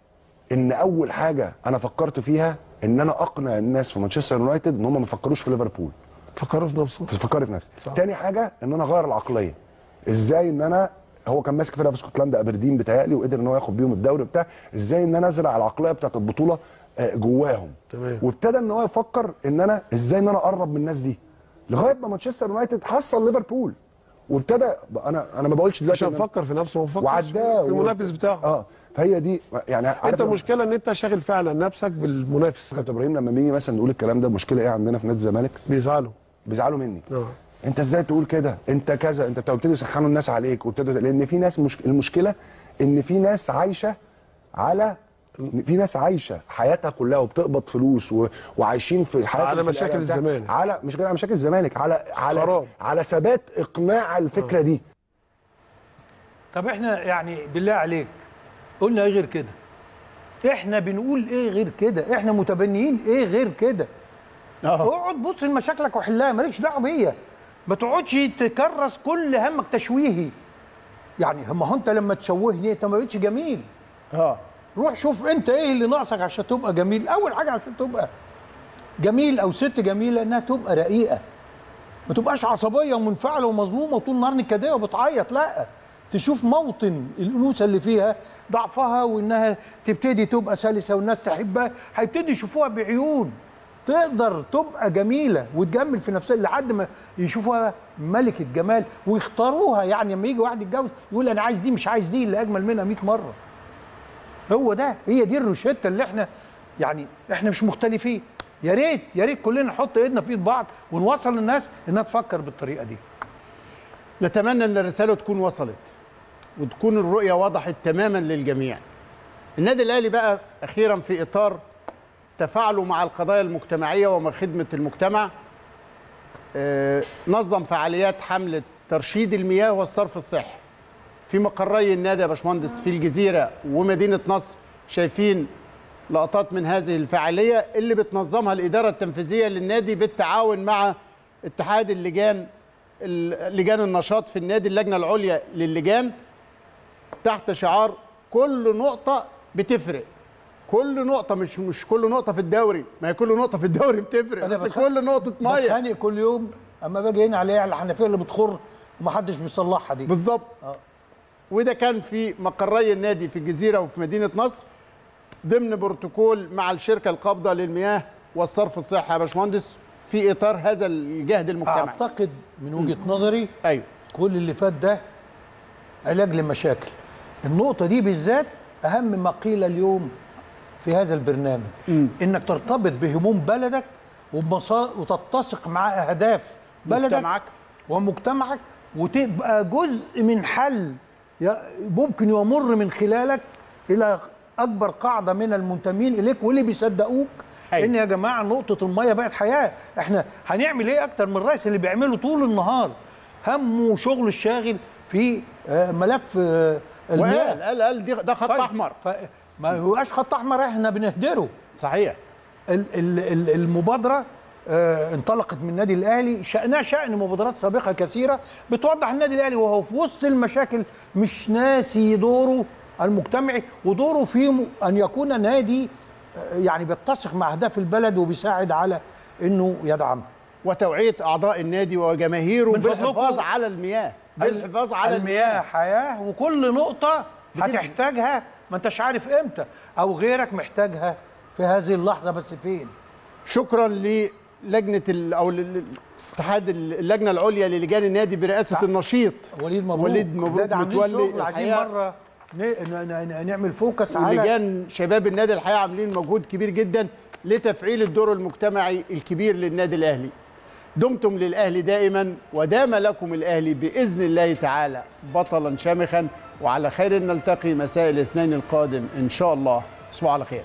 إن أول حاجة أنا فكرت فيها إن أنا أقنع الناس في مانشستر يونايتد إن هم ما يفكروش في ليفربول.
فكروا في نفسه.
فكري في نفسك
صح.
تاني حاجة إن أنا أغير العقلية. إزاي إن أنا هو كان ماسك فرقة في اسكتلندا أبردين بتهيألي وقدر إن هو ياخد بيهم الدوري بتاع إزاي إن أنا أزرع العقلية بتاعت البطولة آه، جواهم.
تمام.
وابتدى إن هو يفكر إن أنا إزاي إن أنا أقرب من الناس دي. لغاية ما مانشستر يونايتد حصل ليفربول. وابتدى أنا أنا ما بقولش دلوقتي
عشان فكر في نفسه وفكر
وعداه
في المنافس بتاعه.
آه. فهي دي يعني
انت المشكلة ان انت شاغل فعلا نفسك بالمنافس.
كابتن إبراهيم لما بيجي مثلا نقول الكلام ده المشكلة إيه عندنا في نادي الزمالك؟
بيزعلوا.
بيزعلوا مني.
آه.
انت إزاي تقول كده؟ انت كذا انت بتبتدي يسخنوا الناس عليك وابتدوا لأن في ناس مش المشكلة ان في ناس عايشة على في ناس عايشة حياتها كلها وبتقبض فلوس و... وعايشين في حياتهم
على
في
مشاكل الزمالك.
على مش غير على مشاكل الزمالك على على
خراب.
على ثبات إقناع الفكرة دي.
طب إحنا يعني بالله عليك قلنا إيه غير كده؟ إحنا بنقول إيه غير كده؟ إحنا متبنيين إيه غير كده؟ اقعد بص لمشاكلك وحلها مالكش دعوة بيا. ما تقعدش تكرس كل همك تشويهي. يعني ما هو انت لما تشوهني انت ما بقتش جميل.
آه.
روح شوف انت إيه اللي ناقصك عشان تبقى جميل. أول حاجة عشان تبقى جميل أو ست جميلة إنها تبقى رقيقة. ما تبقاش عصبية ومنفعلة ومظلومة طول النهار نكدية وبتعيط لأ. تشوف موطن الأنوثة اللي فيها ضعفها وإنها تبتدي تبقى سلسة والناس تحبها هيبتدي يشوفوها بعيون. تقدر تبقى جميلة وتجمل في نفسها لحد ما يشوفوها ملكة جمال ويختاروها. يعني لما يجي واحد يتجوز يقول أنا عايز دي مش عايز دي اللي أجمل منها 100 مرة. هو ده هي دي الروشتة اللي إحنا يعني إحنا مش مختلفين. يا ريت يا ريت كلنا نحط إيدنا في إيد بعض ونوصل للناس إنها تفكر بالطريقة دي.
نتمنى إن الرسالة تكون وصلت. وتكون الرؤية وضحت تماما للجميع. النادي الأهلي بقى أخيرا في إطار تفاعله مع القضايا المجتمعية ومع خدمة المجتمع. آه، نظم فعاليات حملة ترشيد المياه والصرف الصحي. في مقري النادي يا باشمهندس في الجزيرة ومدينة نصر شايفين لقطات من هذه الفعالية اللي بتنظمها الإدارة التنفيذية للنادي بالتعاون مع اتحاد اللجان ال- لجان النشاط في النادي اللجنة العليا للجان تحت شعار كل نقطة بتفرق. كل نقطة مش مش كل نقطة في الدوري. ما هي كل نقطة في الدوري بتفرق. بس
بتخ-
كل نقطة مية.
بتخانق كل يوم. أما باجي هنا عليها على الحنفية اللي بتخر ومحدش بيصلحها دي.
بالظبط. وده كان في مقري النادي في الجزيرة وفي مدينة نصر ضمن بروتوكول مع الشركة القابضة للمياه والصرف الصحي. يا باشمهندس في إطار هذا الجهد المجتمعي.
أعتقد من وجهة نظري
أيوه.
كل اللي فات ده علاج لمشاكل. النقطة دي بالذات أهم ما قيل اليوم في هذا البرنامج إنك ترتبط بهموم بلدك وتتسق مع أهداف بلدك
مجتمعك.
ومجتمعك وتبقى جزء من حل ممكن يمر من خلالك إلى أكبر قاعدة من المنتمين إليك واللي بيصدقوك
أيوة.
إن يا جماعة نقطة المية بقت حياة إحنا هنعمل إيه أكتر من الرئيس اللي بيعمله طول النهار همه وشغله الشاغل في آه، ملف آه،
وقال قال قال دي- ده خط
طيب،
أحمر.
ف- ما هوش خط أحمر إحنا بنهدره.
صحيح.
ال- ال- ال- المبادرة آه، انطلقت من النادي الأهلي شأنها شأن مبادرات سابقة كثيرة بتوضح النادي الأهلي وهو في وسط المشاكل مش ناسي دوره المجتمعي ودوره في م- أن يكون نادي آه، يعني بيتسق مع أهداف البلد وبيساعد على إنه يدعمها
وتوعية أعضاء النادي وجماهيره بالحفاظ. على المياه. بالحفاظ على
المياه حياة وكل
نقطة.
هتحتاجها ما انتش عارف إمتى أو غيرك محتاجها في هذه اللحظة بس فين
شكرا للجنة أو اتحاد اللجنة العليا للجان النادي برئاسة
صح.
النشيط
وليد مبروك
وليد مبروك متولي
عايزين. مرة نعمل فوكس على
ولجان شباب النادي الحقيقة عاملين مجهود كبير جدا لتفعيل الدور المجتمعي الكبير للنادي الأهلي دمتم للاهلي دائما ودام لكم الاهلي بإذن الله تعالى بطلا شامخا. وعلى خير نلتقي مساء الاثنين القادم إن شاء الله. تصبحوا على خير.